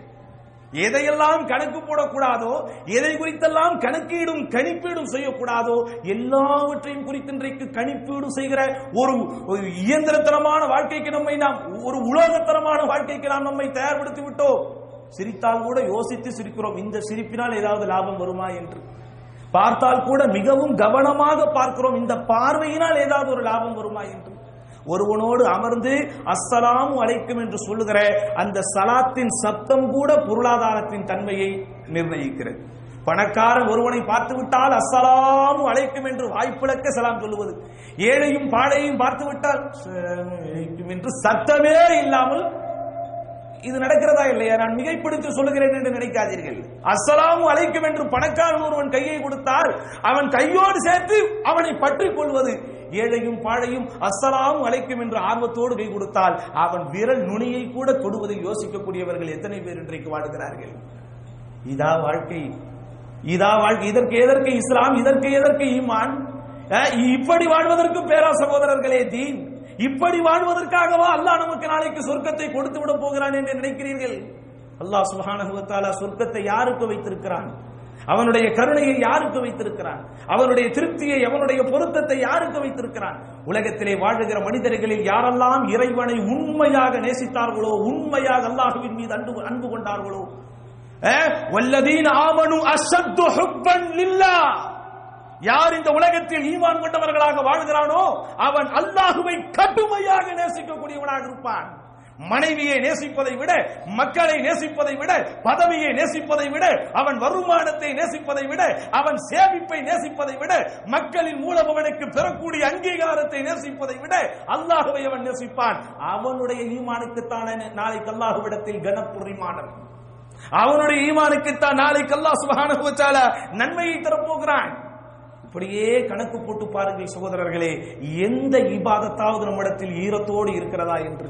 எதையெல்லாம் கணக்கு போடக்கூடாதோ எதை குறித்தெல்லாம் கணக்கீடும் கணிப்பீடும் செய்யக்கூடாதோ எல்லாவற்றையும் குறித்து இன்றைக்கு கணிப்பீடு செய்கிற ஒரு ஒரு இயந்திரத்தனமான வாழ்க்கைக்கு நம்மை நாம் ஒரு உலோகத்தனமான வாழ்க்கைக்கு நாம் நம்மை தயார்படுத்தி விட்டோம். சிரித்தால் கூட யோசித்து சிரிக்கிறோம். இந்த சிரிப்பினால் ஏதாவது லாபம் வருமா என்று. பார்த்தால் கூட மிகவும் கவனமாக பார்க்கிறோம். இந்த பார்வையினால் ஏதாவது ஒரு லாபம் வருமா என்று. ஒருவனோடு அமர்ந்து அஸ்ஸலாமு அழைக்கும் என்று சொல்லுகிற அந்த சலாத்தின் சப்தம் கூட பொருளாதாரத்தின் தன்மையை நிர்ணயிக்கிறது. பணக்காரன் ஒருவனை பார்த்து விட்டால் அஸ்ஸலாமு அழைக்கும் என்று வாய்ப்பிழக்க சலாம் சொல்லுவது. ஏழையும் பாழையும் பார்த்து விட்டால் அழைக்கும் என்று சத்தமே இல்லாமல் இது நடக்கிறதா இல்லையா? நான் மிகைப்படுத்தி சொல்லுகிறேன் என்று நினைக்காதீர்கள். அஸ்ஸலாமு அழைக்கும் என்று பணக்காரன் ஒருவன் கையை கொடுத்தால் அவன் கையோடு சேர்த்து அவனை பற்றிக் கொள்வது ஏழையும் பாழையும் அஸ்ஸலாம் அழைக்கும் என்று ஆர்வத்தோடு கை கொடுத்தால் அவன் விரல் நுனியை கூட தொடுவதை யோசிக்கக்கூடியவர்கள் எத்தனை பேர் இன்றைக்கு வாடுகிறார்கள் இதா வாழ்க்கை. இதா வாழ்க்கை. இதற்கு எதற்கு இஸ்லாம்? இதற்கு எதற்கு ஈமான்? இப்படி வாழ்வதற்கு பேரா சகோதரர்களே தீன். இப்படி வாழ்வதற்காகவா அல்லாஹ் நமக்கு நாளைக்கு சொர்க்கத்தை கொடுத்து விட போகிறான் என்று நினைக்கிறீர்கள்? அல்லாஹ் சுப்ஹானஹு சொர்க்கத்தை யாருக்கு வைத்திருக்கிறான்? அவனுடைய கருணையை யாருக்கு வைத்திருக்கிறான்? அவனுடைய திருப்தியை அவனுடைய பொருத்தத்தை யாருக்கு வைத்திருக்கிறான்? உலகத்திலே வாழுகிற மனிதர்களில் யாரெல்லாம் இறைவனை உண்மையாக நேசித்தார்களோ உண்மையாக அல்லாஹுவின் மீது அன்பு அன்பு கொண்டார்களோ? அஹ், ஆமனு யார் இந்த உலகத்தில் ஈமான் கொண்டவர்களாக வாழ்கிறானோ அவன் அல்லாஹுவை கடுமையாக நேசிக்கக்கூடியவனாக இருப்பான். மனைவியை நேசிப்பதை விட மக்களை நேசிப்பதை விட பதவியை நேசிப்பதை விட அவன் வருமானத்தை நேசிப்பதை விட அவன் சேமிப்பை நேசிப்பதை விட மக்களின் மூலம் அவனுக்கு பெறக்கூடிய அங்கீகாரத்தை நேசிப்பதை விட அல்லாஹுவை அவன் நேசிப்பான். அவனுடைய ஈமானுக்குத்தான நாளைக்கு அல்லாஹுவிடத்தில் கனப்புரிமானம் அவனுடைய ஈமானுக்குத்தான் நாளைக்கு அல்லாஹ் சுப்ஹானஹு நன்மையை தரப்போகிறான். இப்படியே கணக்கு போட்டு பாருங்கள் சகோதரர்களே எந்த இபாதத்தாவது நம்மிடத்தில் ஈரத்தோடு இருக்கிறதா என்று.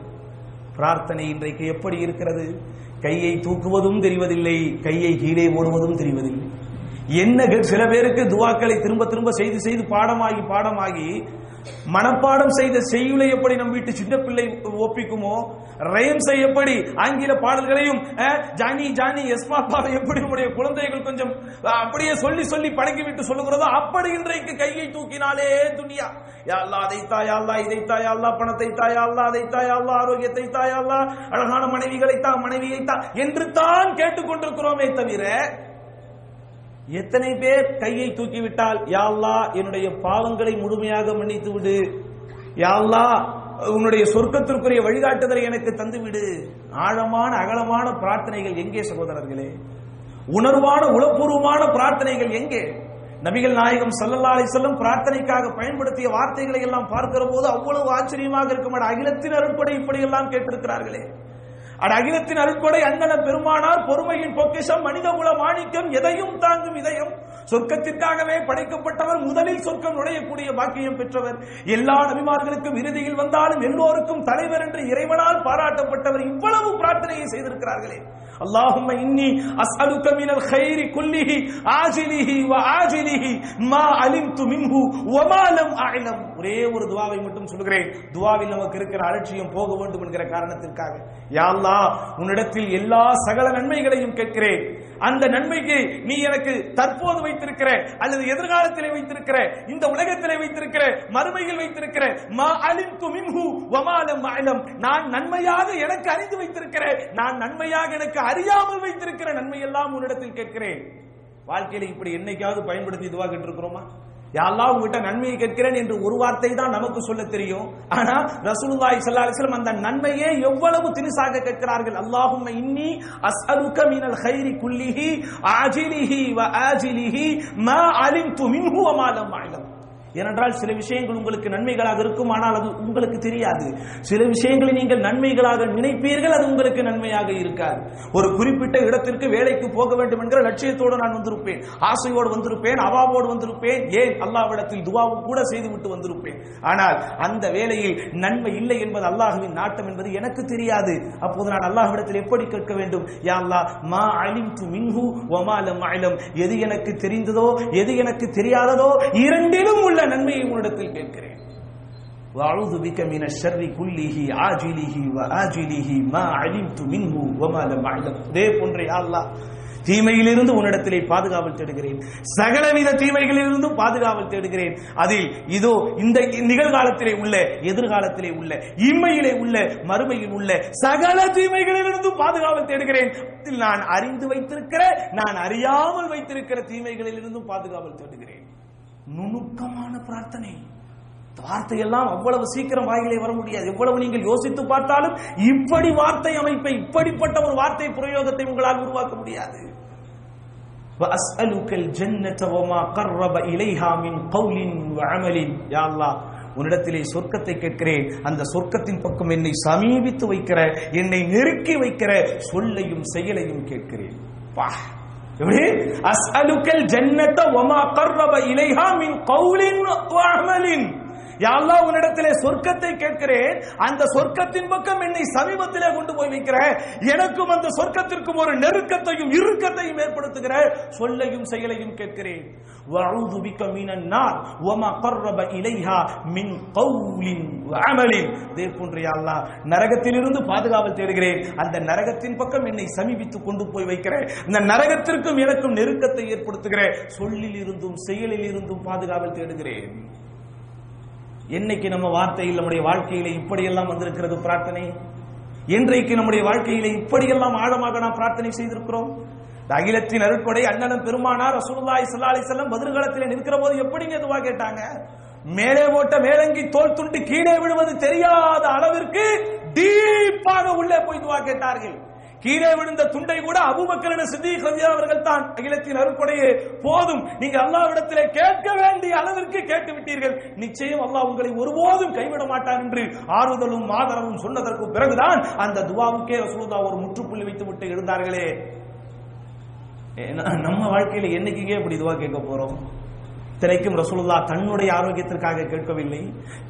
பிரார்த்தனை இன்றைக்கு எப்படி இருக்கிறது? கையை தூக்குவதும் தெரிவதில்லை கையை கீழே ஓடுவதும் தெரிவதில்லை. என்ன சில பேருக்கு துவாக்களை திரும்ப திரும்ப செய்து செய்து பாடமாகி பாடமாகி மனப்பாடம் செய்த செய்யுளை எப்படி நம் வீட்டு சின்ன பிள்ளை ஒப்பிக்குமோ? ரைம்ஸை எப்படி? ஆங்கில பாடல்களையும் ஜானி ஜானி ஜானி எஸ்மாப்பாவை எப்படி நம்முடைய குழந்தைகள் கொஞ்சம் அப்படியே சொல்லி சொல்லி பழகிவிட்டு சொல்லுகிறதோ அப்படி இன்றைக்கு கையை தூக்கினாலே துனியா. யா அதை தாயாள்லா அல்லா இதை தாயா அல்லா பணத்தை தாயா அல்லா அதை தாயா அல்லா ஆரோக்கியத்தை தாயா அல்லா அழகான மனைவிகளை தா மனைவியை தா என்று தான் கேட்டுக்கொண்டிருக்கிறோமே தவிர எத்தனை பேர் கையை தூக்கிவிட்டால் யாழ்லா என்னுடைய பாவங்களை முழுமையாக மன்னித்து விடு. யாழ்லா உன்னுடைய சொர்க்கத்திற்குரிய வழிகாட்டுதலை எனக்கு தந்துவிடு ஆழமான அகலமான பிரார்த்தனைகள் எங்கே சகோதரர்களே? உணர்வான உளப்பூர்வமான பிரார்த்தனைகள் எங்கே? நபிகள் நாயகம் சல்லல்லா செல்லும் பிரார்த்தனைக்காக பயன்படுத்திய வார்த்தைகளை எல்லாம் பார்க்கிற போது அவ்வளவு ஆச்சரியமாக இருக்கும் அகிலத்தின் அருட்படை இப்படி எல்லாம் கேட்டிருக்கிறார்களே. அட அகிலத்தின் அருட்கொடை அண்ணன பெருமானார் பொறுமையின் பொக்கிஷம் மனிதகுல மாணிக்கம் எதையும் தாங்கும் இதயம். சொர்க்கத்திற்காகவே படைக்கப்பட்டவர் முதலில் சொர்க்கம் நுழையக்கூடிய பாக்கியம் பெற்றவர். எல்லா நபிமார்களுக்கும் இறுதியில் வந்தாலும் எல்லோருக்கும் தலைவர் என்று இறைவனால் பாராட்டப்பட்டவர் இவ்வளவு பிரார்த்தனையை செய்திருக்கிறார்களே. اللهم إني أسألك من الخير كله عاجله وآجله ما علمت منه وما لم أعلم ஒரே ஒரு துவாவை மட்டும் சொல்கிறேன் துவாவில் நமக்கு இருக்கிற அலட்சியம் போக வேண்டும் என்கிற காரணத்திற்காக யா அல்லாஹ் உன்னிடத்தில் எல்லா சகல நன்மைகளையும் கேட்கிறேன் அந்த நன்மைக்கு நீ எனக்கு தற்போது வைத்திருக்கிற அல்லது எதிர்காலத்திலே வைத்திருக்கிற இந்த உலகத்திலே வைத்திருக்கிற மறுமையில் வைத்திருக்கிற மா அலிம்து மின்ஹு வமாலம் அலம் நான் நன்மையாக எனக்கு அறிந்து வைத்திருக்கிற நான் நன்மையாக எனக்கு அறியாமல் வைத்திருக்கிற நன்மையெல்லாம் உன்னிடத்தில் கேட்கிறேன். வாழ்க்கையில இப்படி என்னைக்காவது பயன்படுத்தி இதுவாகிட்டு இருக்கிறோமா யாரெல்லாம் உங்ககிட்ட நன்மையை கேட்கிறேன் என்று ஒரு வார்த்தை தான் நமக்கு சொல்ல தெரியும். ஆனா ரசூலுல்லாஹி ஸல்லல்லாஹு அலைஹி வஸல்லம் அந்த நன்மையே எவ்வளவு தினுசாக கேட்கிறார்கள்? அல்லாஹும்ம இன்னி அஸ்அலுக மினல் கைரி குல்லிஹி ஆஜிலிஹி வ ஆஜிலிஹி மா அலிம்து மின்ஹு வ மா லம் அலம். ஏனென்றால் சில விஷயங்கள் உங்களுக்கு நன்மைகளாக இருக்கும் ஆனால் அது உங்களுக்கு தெரியாது. சில விஷயங்களை நீங்கள் நன்மைகளாக நினைப்பீர்கள் அது உங்களுக்கு நன்மையாக இருக்காது. ஒரு குறிப்பிட்ட இடத்திற்கு வேலைக்கு போக வேண்டும் என்கிற லட்சியத்தோடு நான் வந்திருப்பேன். ஆசையோடு வந்திருப்பேன் அவாவோடு வந்திருப்பேன். ஏன்? அல்லாவிடத்தில் துவாவும் கூட செய்துவிட்டு வந்திருப்பேன். ஆனால் அந்த வேலையில் நன்மை இல்லை என்பது அல்லாஹுவின் நாட்டம் என்பது எனக்கு தெரியாது. அப்போது நான் அல்லாஹ்விடத்தில் எப்படி கேட்க வேண்டும்? யா அல்லாஹ் மா அலிம் து மின்ஹு வமா லம் அலம். எது எனக்கு தெரிந்ததோ எது எனக்கு தெரியாததோ இரண்டிலும் உள்ள நன்மையை உன்னிடத்தில் கேட்கிறேன் وأعوذ بك من الشر كله عاجله وآجله ما علمت منه وما لم أعلم இதே போன்ற யா அல்லாஹ் தீமையிலிருந்து உன்னிடத்திலே பாதுகாவல் தேடுகிறேன் சகலவித தீமைகளிலிருந்தும் பாதுகாவல் தேடுகிறேன் அதில் இதோ இந்த நிகழ்காலத்திலே உள்ள எதிர்காலத்திலே உள்ள இம்மையிலே உள்ள மறுமையில் உள்ள சகல தீமைகளிலிருந்தும் பாதுகாவல் தேடுகிறேன் அதில் நான் அறிந்து வைத்திருக்கிற நான் அறியாமல் வைத்திருக்கிற தீமைகளிலிருந்தும் பாதுகாவல் தேடுகிறேன் நுணுக்கமான பிரார்த்தனை வார்த்தையெல்லாம் அவ்வளவு சீக்கிரம் வாயிலே வர முடியாது எவ்வளவு நீங்கள் யோசித்து பார்த்தாலும் இப்படி வார்த்தை அமைப்பை இப்படிப்பட்ட ஒரு வார்த்தை பிரயோகத்தை உங்களால் உருவாக்க முடியாது وأسألك الجنة وما قرب إليها من قول وعمل يا الله உன்னிடத்திலே சொர்க்கத்தை கேட்கிறேன் அந்த சொர்க்கத்தின் பக்கம் என்னை சமீபித்து வைக்கிற என்னை நெருக்கி வைக்கிற சொல்லையும் செயலையும் கேட்கிறேன் பா எப்படி அஸ்அலுக்கல் ஜன்னத வமா கர்ரப இலைஹா மின் யாழ்லா உன்னிடத்திலே சொர்க்கத்தை கேட்கிறேன். அந்த சொர்க்கத்தின் பக்கம் என்னை சமீபத்திலே கொண்டு போய் வைக்கிற. எனக்கும் அந்த சொர்க்கத்திற்கும் ஒரு நெருக்கத்தையும் இறுக்கத்தையும் ஏற்படுத்துகிற சொல்லையும் செயலையும் கேட்கிறேன். வஅஊது பிக மீனன் நான் வமா கர்ரப இலைஹா மின் கௌலின் வ அமலின் அல்லாஹ் நரகத்திலிருந்து பாதுகாவல் தேடுகிறேன். அந்த நரகத்தின் பக்கம் என்னை சமீபித்து கொண்டு போய் வைக்கிறேன் இந்த நரகத்திற்கும் எனக்கும் நெருக்கத்தை ஏற்படுத்துகிற. சொல்லில் இருந்தும் செயலில் இருந்தும் பாதுகாவல் தேடுகிறேன். என்னைக்கு நம்ம வார்த்தையில் நம்முடைய வாழ்க்கையில இப்படியெல்லாம் வந்திருக்கிறது பிரார்த்தனை? என்றைக்கு நம்முடைய வாழ்க்கையில இப்படியெல்லாம் ஆழமாக நாம் பிரார்த்தனை செய்திருக்கிறோம்? அகிலத்தின் அருட்கொடை அண்ணனும் பெருமானார் ரசூலுல்லாஹி ஸல்லல்லாஹு அலைஹி வஸல்லம் பதிர்காலத்தில் நிற்கிற போது எப்படிங்க துவா கேட்டாங்க? மேலே போட்ட மேலங்கி தோல் துண்டு கீழே விழுவது தெரியாத அளவிற்கு டீப்பாக உள்ளே போய் துவா கேட்டார்கள். கீழே விழுந்த துண்டை கூட அபூபக்கர் சித்திக் ரலியல்லாஹு அவர்கள் தான் அகிலத்தின் அருட்கொடையே போதும். நீங்க அல்லாஹ்விடத்திலே கேட்க வேண்டிய அளவிற்கு கேட்டு விட்டீர்கள். நிச்சயம் அல்லாஹ் உங்களை ஒருபோதும் கைவிட மாட்டார் என்று ஆறுதலும் ஆதரவும் சொன்னதற்கு பிறகுதான் அந்த துவாவுக்கே ரசூலுதா ஒரு முற்றுப்புள்ளி வைத்து விட்டு எழுந்தார்களே. ஏன்னா, நம்ம வாழ்க்கையில என்னைக்குங்க இப்படி துவா கேட்க போறோம்? இத்தனைக்கும் ரசூலுல்லா தன்னுடைய ஆரோக்கியத்திற்காக கேட்கவில்லை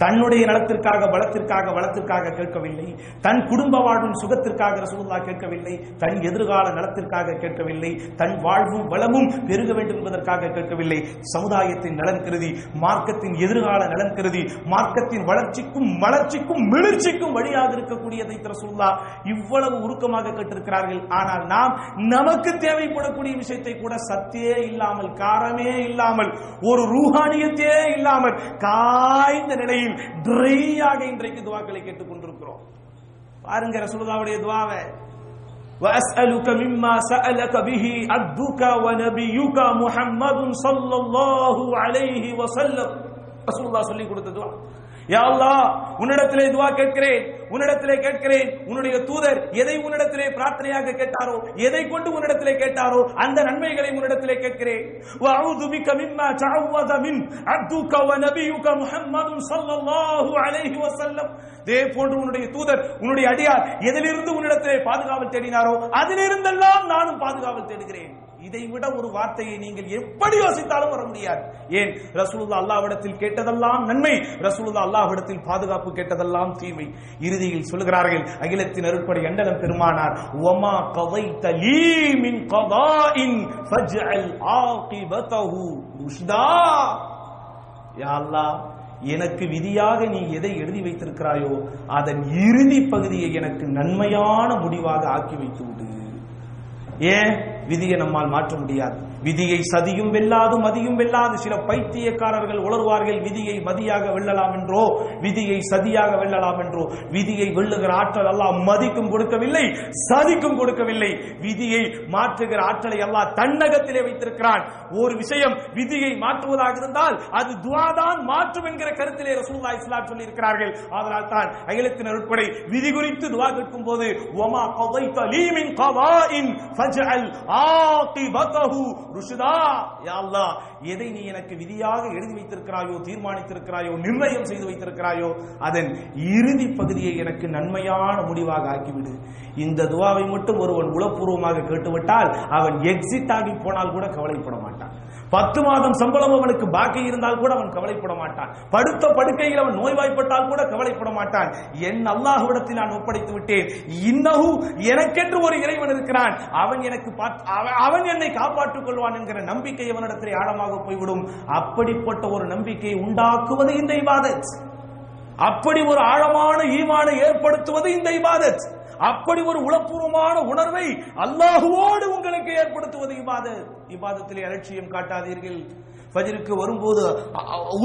தன்னுடைய நலத்திற்காக பலத்திற்காக வளத்திற்காக கேட்கவில்லை தன் குடும்ப வாழ்வும் சுகத்திற்காக ரசூலுல்லா கேட்கவில்லை தன் எதிர்கால நலத்திற்காக கேட்கவில்லை தன் வாழ்வும் வளமும் பெருக வேண்டும் என்பதற்காக கேட்கவில்லை. சமுதாயத்தின் நலன் கருதி மார்க்கத்தின் எதிர்கால நலன் கருதி மார்க்கத்தின் வளர்ச்சிக்கும் வளர்ச்சிக்கும் மிளர்ச்சிக்கும் வழியாக இருக்கக்கூடியதை ரசூலுல்லா இவ்வளவு உருக்கமாக கேட்டிருக்கிறார்கள். ஆனால் நாம் நமக்கு தேவைப்படக்கூடிய விஷயத்தை கூட சத்தே இல்லாமல் காரமே இல்லாமல் ஒரு ரூஹானியத்தே இல்லாமல் காய்ந்த நிலையில் ட்ரையாக இன்றைக்கு துவாக்களை கேட்டுக் கொண்டிருக்கிறோம் பாருங்க ரசூலுல்லாவுடைய துவாவை وأسألك مما سألك به عبدك ونبيك محمد صلى الله عليه وسلم ரசூலுல்லாஹ் சொல்லி கொடுத்த துவா யா அல்லாஹ் உன்னிடத்திலே துவா கேட்கிறேன் உன்னிடத்திலே கேட்கிறேன் உன்னுடைய தூதர் எதை உன்னிடத்திலே பிரார்த்தனையாக கேட்டாரோ எதை கொண்டு உன்னிடத்திலே கேட்டாரோ அந்த நன்மைகளை உன்னிடத்திலே கேட்கிறேன். வஅஊது பிக மிம்மா தஅவத மின் அப்துக வ நபியுக முஹம்மது ஸல்லல்லாஹு அலைஹி வஸல்லம். இதே போன்று உன்னுடைய தூதர் உன்னுடைய அடியார் எதிலிருந்து உன்னிடத்திலே பாதுகாவல் தேடினாரோ அதிலிருந்தெல்லாம் நானும் பாதுகாவல் தேடுகிறேன். இதை விட ஒரு வார்த்தையை நீங்கள் எப்படி யோசித்தாலும் வர முடியாது. ஏன்? ரசூலுல்லா அல்லாஹ்விடத்தில் கேட்டதெல்லாம் நன்மை. ரசூலுல்லா அல்லாஹ்விடத்தில் பாதுகாப்பு கேட்டதெல்லாம் தீமை. இறுதியில் சொல்கிறார்கள் அகிலத்தின் அருட்படை எண்டலம் பெருமானார் ஒமா கவை லீ மின் கதாஇன் ஃபஜ்அல் ஆகிபதஹு ருஷ்தா யா அல்லாஹ் எனக்கு விதியாக நீ எதை எழுதி வைத்திருக்கிறாயோ அதன் இறுதி பகுதியை எனக்கு நன்மையான முடிவாக ஆக்கி வைத்து விடு ஏன்? விதியை நம்மால் மாற்ற முடியாது. விதியை சதியும் வெல்லாது மதியும் வெல்லாது சில பைத்தியக்காரர்கள் உளர்வார்கள் விதியை மதியாக வெல்லலாம் என்றோ விதியை சதியாக வெல்லலாம் என்றோ. விதியை வெல்லுகிற ஆற்றல் அல்லாஹ் மதிக்கும் கொடுக்கவில்லை சதிக்கும் கொடுக்கவில்லை. விதியை மாற்றுகிற ஆற்றலை அல்லாஹ் தன்னகத்திலே வைத்திருக்கிறான். ஒரு விஷயம் விதியை மாற்றுவதாக இருந்தால் அது துவாதான் மாற்றும் என்கிற கருத்திலே ரசூல்லா இஸ்லாம் சொல்லி இருக்கிறார்கள் அதனால் தான் அகிலத்தினர் உட்படை விதி குறித்து துவா கேட்கும் போது ஒமா கவைத்த லீமின் கவாஇன் ஃபஜ்அல் ஆகிபதஹு ருஷுதா யா எதை நீ எனக்கு விதியாக எழுதி வைத்திருக்கிறாயோ தீர்மானித்திருக்கிறாயோ நிர்ணயம் செய்து வைத்திருக்கிறாயோ அதன் இறுதி பகுதியை எனக்கு நன்மையான முடிவாக ஆக்கிவிடு. இந்த துவாவை மட்டும் ஒருவன் உளப்பூர்வமாக கேட்டுவிட்டால் அவன் எக்ஸிட் ஆகி போனால் கூட கவலைப்பட மாட்டான். பத்து மாதம் சம்பளம் அவனுக்கு பாக்கி இருந்தால் கூட அவன் கவலைப்பட மாட்டான். படுத்த படுக்கையில் அவன் நோய்வாய்ப்பட்டால் கூட கவலைப்பட மாட்டான். என் அல்லாஹுவிடத்தில் நான் ஒப்படைத்து விட்டேன். இன்னகு எனக்கென்று ஒரு இறைவன் இருக்கிறான். அவன் எனக்கு அவன்- அவன் என்னை காப்பாற்றிக் கொள்வான் என்கிற நம்பிக்கை அவனிடத்தில் ஆழமாக போய்விடும். அப்படிப்பட்ட ஒரு நம்பிக்கையை உண்டாக்குவது இந்த இபாதத். அப்படி ஒரு ஆழமான ஈமானை ஏற்படுத்துவது இந்த இபாதத். அப்படி ஒரு உளப்பூர்வமான உணர்வை அல்லாஹுவோடு உங்களுக்கு ஏற்படுத்துவது இபாதத் இபாதத்திலே அலட்சியம் காட்டாதீர்கள். ஃபஜ்ருக்கு வரும்போது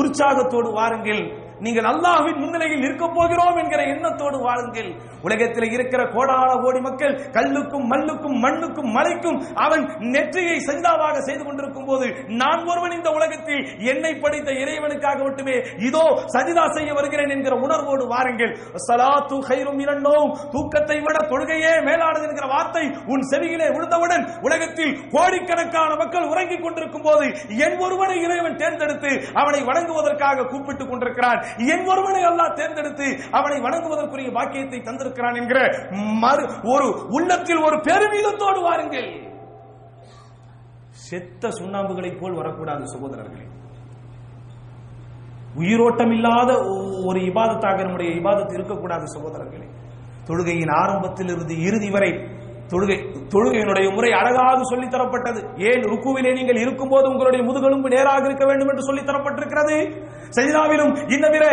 உற்சாகத்தோடு வாருங்கள். நீங்கள் அல்லாஹ்வின் முன்னிலையில் இருக்க போகிறோம் என்கிற எண்ணத்தோடு வாழுங்கள். உலகத்தில் இருக்கிற கோடான கோடி மக்கள் கல்லுக்கும் மல்லுக்கும் மண்ணுக்கும் மலைக்கும் அவன் நெற்றியை செந்தாவாக செய்து கொண்டிருக்கும் போது நான் ஒருவன் இந்த உலகத்தில் என்னை படைத்த இறைவனுக்காக மட்டுமே இதோ சஜிதா செய்ய வருகிறேன் என்கிற உணர்வோடு வாருங்கள். சலாத்து ஹைரும் இரண்டோம் தூக்கத்தை விட தொழுகையே மேலானது என்கிற வார்த்தை உன் செவியிலே விழுந்தவுடன் உலகத்தில் கோடிக்கணக்கான மக்கள் உறங்கிக் கொண்டிருக்கும் போது என் ஒருவனை இறைவன் தேர்ந்தெடுத்து அவனை வணங்குவதற்காக கூப்பிட்டுக் கொண்டிருக்கிறான். என் ஒருவனை அல்லாஹ் தேர்ந்தெடுத்து அவனை வணங்குவதற்குரிய பாக்கியத்தை தந்திருக்கிறான் என்கிற மறு ஒரு உள்ளத்தில் ஒரு பெருமிதத்தோடு வாருங்கள். செத்த சுண்ணாம்புகளைப் போல் வரக்கூடாது சகோதரர்களே. உயிரோட்டம் இல்லாத ஒ- ஒரு இபாதத்தாக நம்முடைய இபாதத்து இருக்கக்கூடாது சகோதரர்களே. தொழுகையின் ஆரம்பத்தில் இருந்து இறுதி வரை தொழுகை தொழுகையினுடைய முறை அழகாக சொல்லித் தரப்பட்டது ஏன் ருக்குவிலே நீங்கள் இருக்கும்போது உங்களுடைய முதுகெலும்பு நேராக இருக்க வேண்டும் என்று சொல்லித் தரப்பட்டிருக்கிறது சஜிதாவிலும் இந்த பிற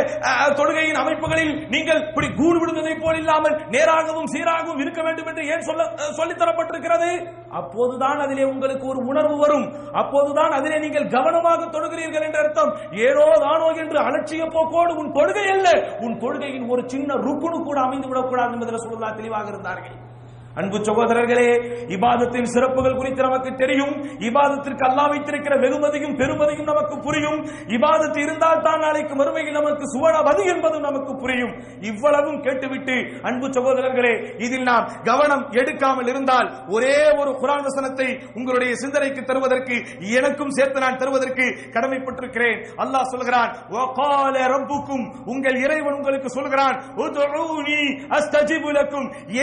தொழுகையின் அமைப்புகளில் நீங்கள் இப்படி கூடு விடுவதைப் போல் இல்லாமல் நேராகவும் சீராகவும் இருக்க வேண்டும் என்று ஏன் சொல்ல சொல்லி சொல்லித் தரப்பட்டிருக்கிறது அப்போதுதான் அதிலே உங்களுக்கு ஒரு உணர்வு வரும். அப்போதுதான் அதிலே நீங்கள் கவனமாக தொழுகிறீர்கள் என்ற அர்த்தம். ஏனோ தானோ என்று அலட்சிய போக்கோடு உன் தொழுகை அல்ல. உன் தொழுகையின் ஒரு சின்ன ருக்குனு கூட அமைந்து விடக்கூடாது என்பதில் சொல்லலாம் தெளிவாக இருந்தார்கள். அன்பு சகோதரர்களே இபாதத்தின் சிறப்புகள் குறித்து நமக்கு தெரியும். இபாதத்திற்கு அல்லா வைத்திருக்கிற வெகுமதியும் பெருமதியும் நமக்கு புரியும். இபாதத்து இருந்தால் தான் நாளைக்கு மறுமையில் நமக்கு சுவனபதி என்பதும் நமக்கு புரியும். இவ்வளவும் கேட்டுவிட்டு அன்பு சகோதரர்களே இதில் நாம் கவனம் எடுக்காமல் இருந்தால் ஒரே ஒரு குரான் வசனத்தை உங்களுடைய சிந்தனைக்கு தருவதற்கு எனக்கும் சேர்த்து நான் தருவதற்கு கடமைப்பட்டிருக்கிறேன். அல்லாஹ் சொல்கிறான் உங்கள் இறைவன் உங்களுக்கு சொல்கிறான்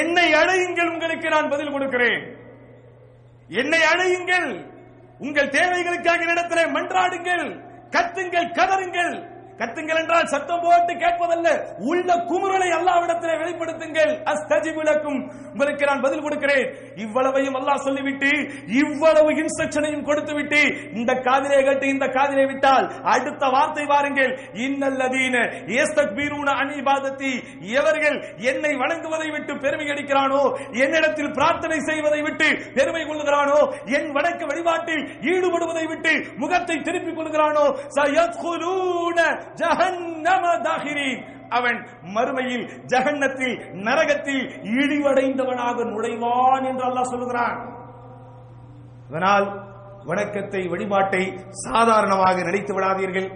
என்னை அழையுங்கள் உங்களுக்கு நான் பதில் கொடுக்கிறேன். என்னை அழையுங்கள். உங்கள் தேவைகளுக்காக இடத்திலே மன்றாடுங்கள். கத்துங்கள் கதறுங்கள் கத்துங்கள் என்றால் சத்தம் போட்டு கேட்பதல்ல. உள்ள குமுறலை அல்லாவிடத்திலே வெளிப்படுத்துங்கள். அஸ்தஜிபுலக்கும் உங்களுக்கு நான் பதில் கொடுக்கிறேன். இவ்வளவையும் அல்லாஹ் சொல்லிவிட்டு இவ்வளவு இன்ஸ்ட்ரக்ஷனையும் கொடுத்து விட்டு இந்த காதிலே கேட்டு இந்த காதிலே விட்டால் அடுத்த வார்த்தை வாருங்கள். இன்னல்லதீன ஏஸ்தக்பீரூன அன் எவர்கள் என்னை வணங்குவதை விட்டு பெருமை அடிக்கிறானோ என்னிடத்தில் பிரார்த்தனை செய்வதை விட்டு பெருமை கொள்கிறானோ என் வணக்க வழிபாட்டில் ஈடுபடுவதை விட்டு முகத்தை திருப்பிக் கொள்கிறானோ ஜஹன்னம தாகிரீன் அவன் மறுமையில் ஜஹன்னத்தில் நரகத்தில் இழிவடைந்தவனாக நுழைவான் என்று அல்லாஹ் சொல்லுகிறான். அதனால் வணக்கத்தை வழிபாட்டை சாதாரணமாக நினைத்து விடாதீர்கள்.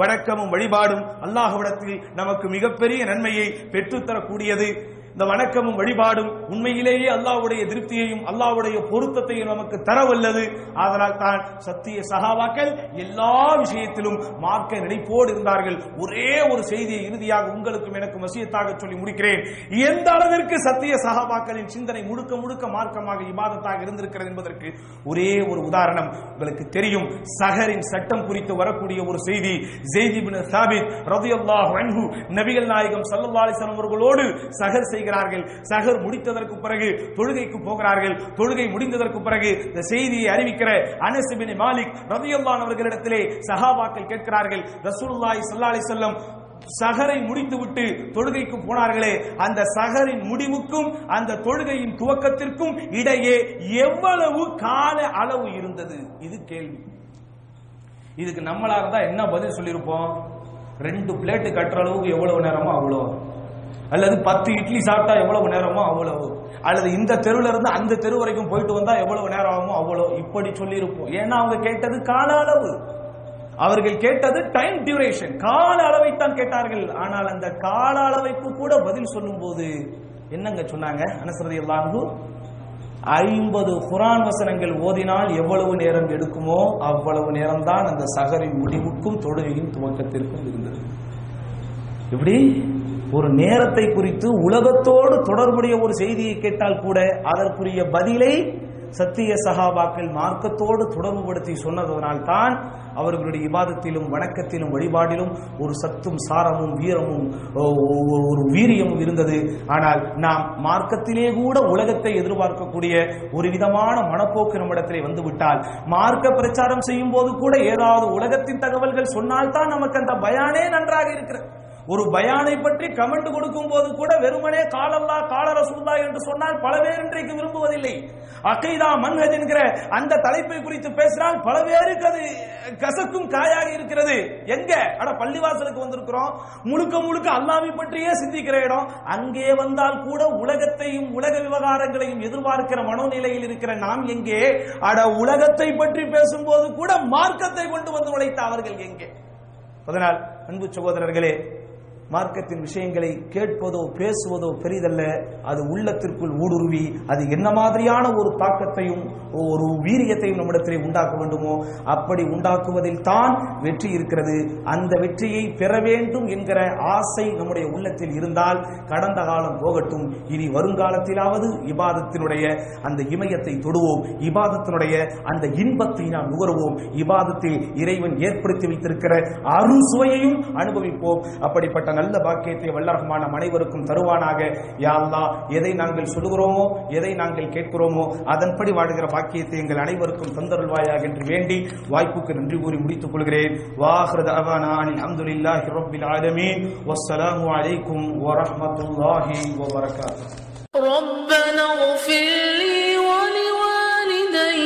வணக்கமும் வழிபாடும் அல்லாஹ்விடத்தில் நமக்கு மிகப்பெரிய நன்மையை பெற்றுத்தரக்கூடியது. இந்த வணக்கமும் வழிபாடும் உண்மையிலேயே அல்லாவுடைய திருப்தியையும் அல்லாவுடைய பொருத்தத்தையும் நமக்கு தரவல்லது. அதனால் தான் சத்திய சகாவாக்கள் எல்லா விஷயத்திலும் மார்க்க நினைப்போடு இருந்தார்கள். ஒரே ஒரு செய்தியை இறுதியாக உங்களுக்கும் எனக்கு வசியத்தாக சொல்லி முடிக்கிறேன். எந்த அளவிற்கு சத்திய சகாபாக்களின் சிந்தனை முழுக்க முழுக்க மார்க்கமாக இபாதத்தாக இருந்திருக்கிறது என்பதற்கு ஒரே ஒரு உதாரணம் உங்களுக்கு தெரியும். சஹரின் சட்டம் குறித்து வரக்கூடிய ஒரு செய்தி. ஜெய்தி பின் சாபித் ரதியல்லாஹு நபிகள் நாயகம் ஸல்லல்லாஹு அலைஹி வஸல்லம் அவர்களோடு சஹர் செய்கிறார்கள். சகர் முடித்ததற்கு பிறகு தொழுகைக்கு போகிறார்கள். தொழுகை முடிந்ததற்கு பிறகு இந்த செய்தியை அறிவிக்கிற அனஸ் மாலிக் ரதியல்லாஹு அவர்களிடத்திலே சஹாபாக்கள் கேட்கிறார்கள். ரசூலுல்லாஹி சல்லா அலி செல்லம் சகரை முடித்துவிட்டு தொழுகைக்கு போனார்களே. அந்த சகரின் முடிவுக்கும் அந்த தொழுகையின் துவக்கத்திற்கும் இடையே எவ்வளவு கால அளவு இருந்தது? இது கேள்வி. இதுக்கு நம்மளா இருந்தா என்ன பதில் சொல்லியிருப்போம்? ரெண்டு பிளேட்டு கட்டுற அளவுக்கு எவ்வளவு நேரமோ அவ்வளோ அல்லது பத்து இட்லி சாப்பிட்டா எவ்வளவு நேரமோ அவ்வளவு. அல்லது இந்த தெருவில் இருந்து அந்த தெரு வரைக்கும் போயிட்டு வந்தா எவ்வளவு நேரம் ஆகுமோ அவ்வளோ இப்படி சொல்லியிருப்போம். ஏன்னா அவங்க கேட்டது கால அளவு. அவர்கள் கேட்டது டைம் டியூரேஷன் கால அளவை தான் கேட்டார்கள். ஆனால் அந்த கால அளவைக்கு கூட பதில் சொல்லும் போது என்னங்க சொன்னாங்க? அனசரதி அல்லாஹு ஐம்பது குரான் வசனங்கள் ஓதினால் எவ்வளவு நேரம் எடுக்குமோ அவ்வளவு நேரம் தான் அந்த சகரின் முடிவுக்கும் தொழுகையின் துவக்கத்திற்கும் இருந்தது. எப்படி? ஒரு நேரத்தை குறித்து உலகத்தோடு தொடர்புடைய ஒரு செய்தியை கேட்டால் கூட அதற்குரிய பதிலை சத்திய சகாபாக்கள் மார்க்கத்தோடு தொடர்புபடுத்தி சொன்னதனால் தான் அவர்களுடைய இபாதத்திலும் வணக்கத்திலும் வழிபாடிலும் ஒரு சத்தும் சாரமும் வீரமும் ஒரு வீரியமும் இருந்தது. ஆனால் நாம் மார்க்கத்திலே கூட உலகத்தை எதிர்பார்க்கக்கூடிய ஒரு விதமான மனப்போக்கு நம்மிடத்திலே வந்துவிட்டால் மார்க்க பிரச்சாரம் செய்யும் போது கூட ஏதாவது உலகத்தின் தகவல்கள் சொன்னால்தான் நமக்கு அந்த பயானே நன்றாக இருக்கிறது. ஒரு பயானை பற்றி கமெண்ட் கொடுக்கும் போது கூட வெறுமனே காலல்லா கால ரசூல்லா என்று சொன்னால் பல பேர் இன்றைக்கு விரும்புவதில்லை. அகைதா மன்ஹஜ் என்கிற அந்த தலைப்பை குறித்து பேசினால் பல பேருக்கு அது கசக்கும் காயாக இருக்கிறது. எங்க? அட பள்ளிவாசலுக்கு வந்திருக்கிறோம். முழுக்க முழுக்க அல்லாவை பற்றியே சிந்திக்கிற இடம். அங்கே வந்தால் கூட உலகத்தையும் உலக விவகாரங்களையும் எதிர்பார்க்கிற மனோநிலையில் இருக்கிற நாம் எங்கே? அட உலகத்தை பற்றி பேசும்போது கூட மார்க்கத்தை கொண்டு வந்து உழைத்த அவர்கள் எங்கே? அதனால் அன்பு சகோதரர்களே மார்க்கத்தின் விஷயங்களை கேட்பதோ பேசுவதோ பெரிதல்ல. அது உள்ளத்திற்குள் ஊடுருவி அது என்ன மாதிரியான ஒரு தாக்கத்தையும் ஒரு வீரியத்தையும் நம்மிடத்திலே உண்டாக்க வேண்டுமோ அப்படி உண்டாக்குவதில் தான் வெற்றி இருக்கிறது. அந்த வெற்றியை பெற வேண்டும் என்கிற ஆசை நம்முடைய உள்ளத்தில் இருந்தால் கடந்த காலம் போகட்டும். இனி வருங்காலத்திலாவது இபாதத்தினுடைய அந்த இமயத்தை தொடுவோம். இபாதத்தினுடைய அந்த இன்பத்தை நாம் நுகருவோம். இபாதத்தில் இறைவன் ஏற்படுத்தி வைத்திருக்கிற அருள் சுவையையும் அனுபவிப்போம். அப்படிப்பட்ட நல்ல பாக்கியத்தை வல்லரகமான அனைவருக்கும் தருவானாக யா அல்லாஹ் எதை நாங்கள் சொல்லுகிறோமோ எதை நாங்கள் கேட்கிறோமோ அதன்படி வாழுகிற பாக்கியத்தை எங்கள் அனைவருக்கும் தந்தருள்வாயாக என்று வேண்டி வாய்ப்புக்கு நன்றி கூறி முடித்துக் கொள்கிறேன் வாஹ்ரத் அவானா அனில் அல்ஹம்துலில்லாஹி ரப்பில் ஆலமீன் வஸ்ஸலாமு அலைக்கும் வரஹ்மத்துல்லாஹி வபரகாத்துஹு ربنا اغفر لي ولوالدي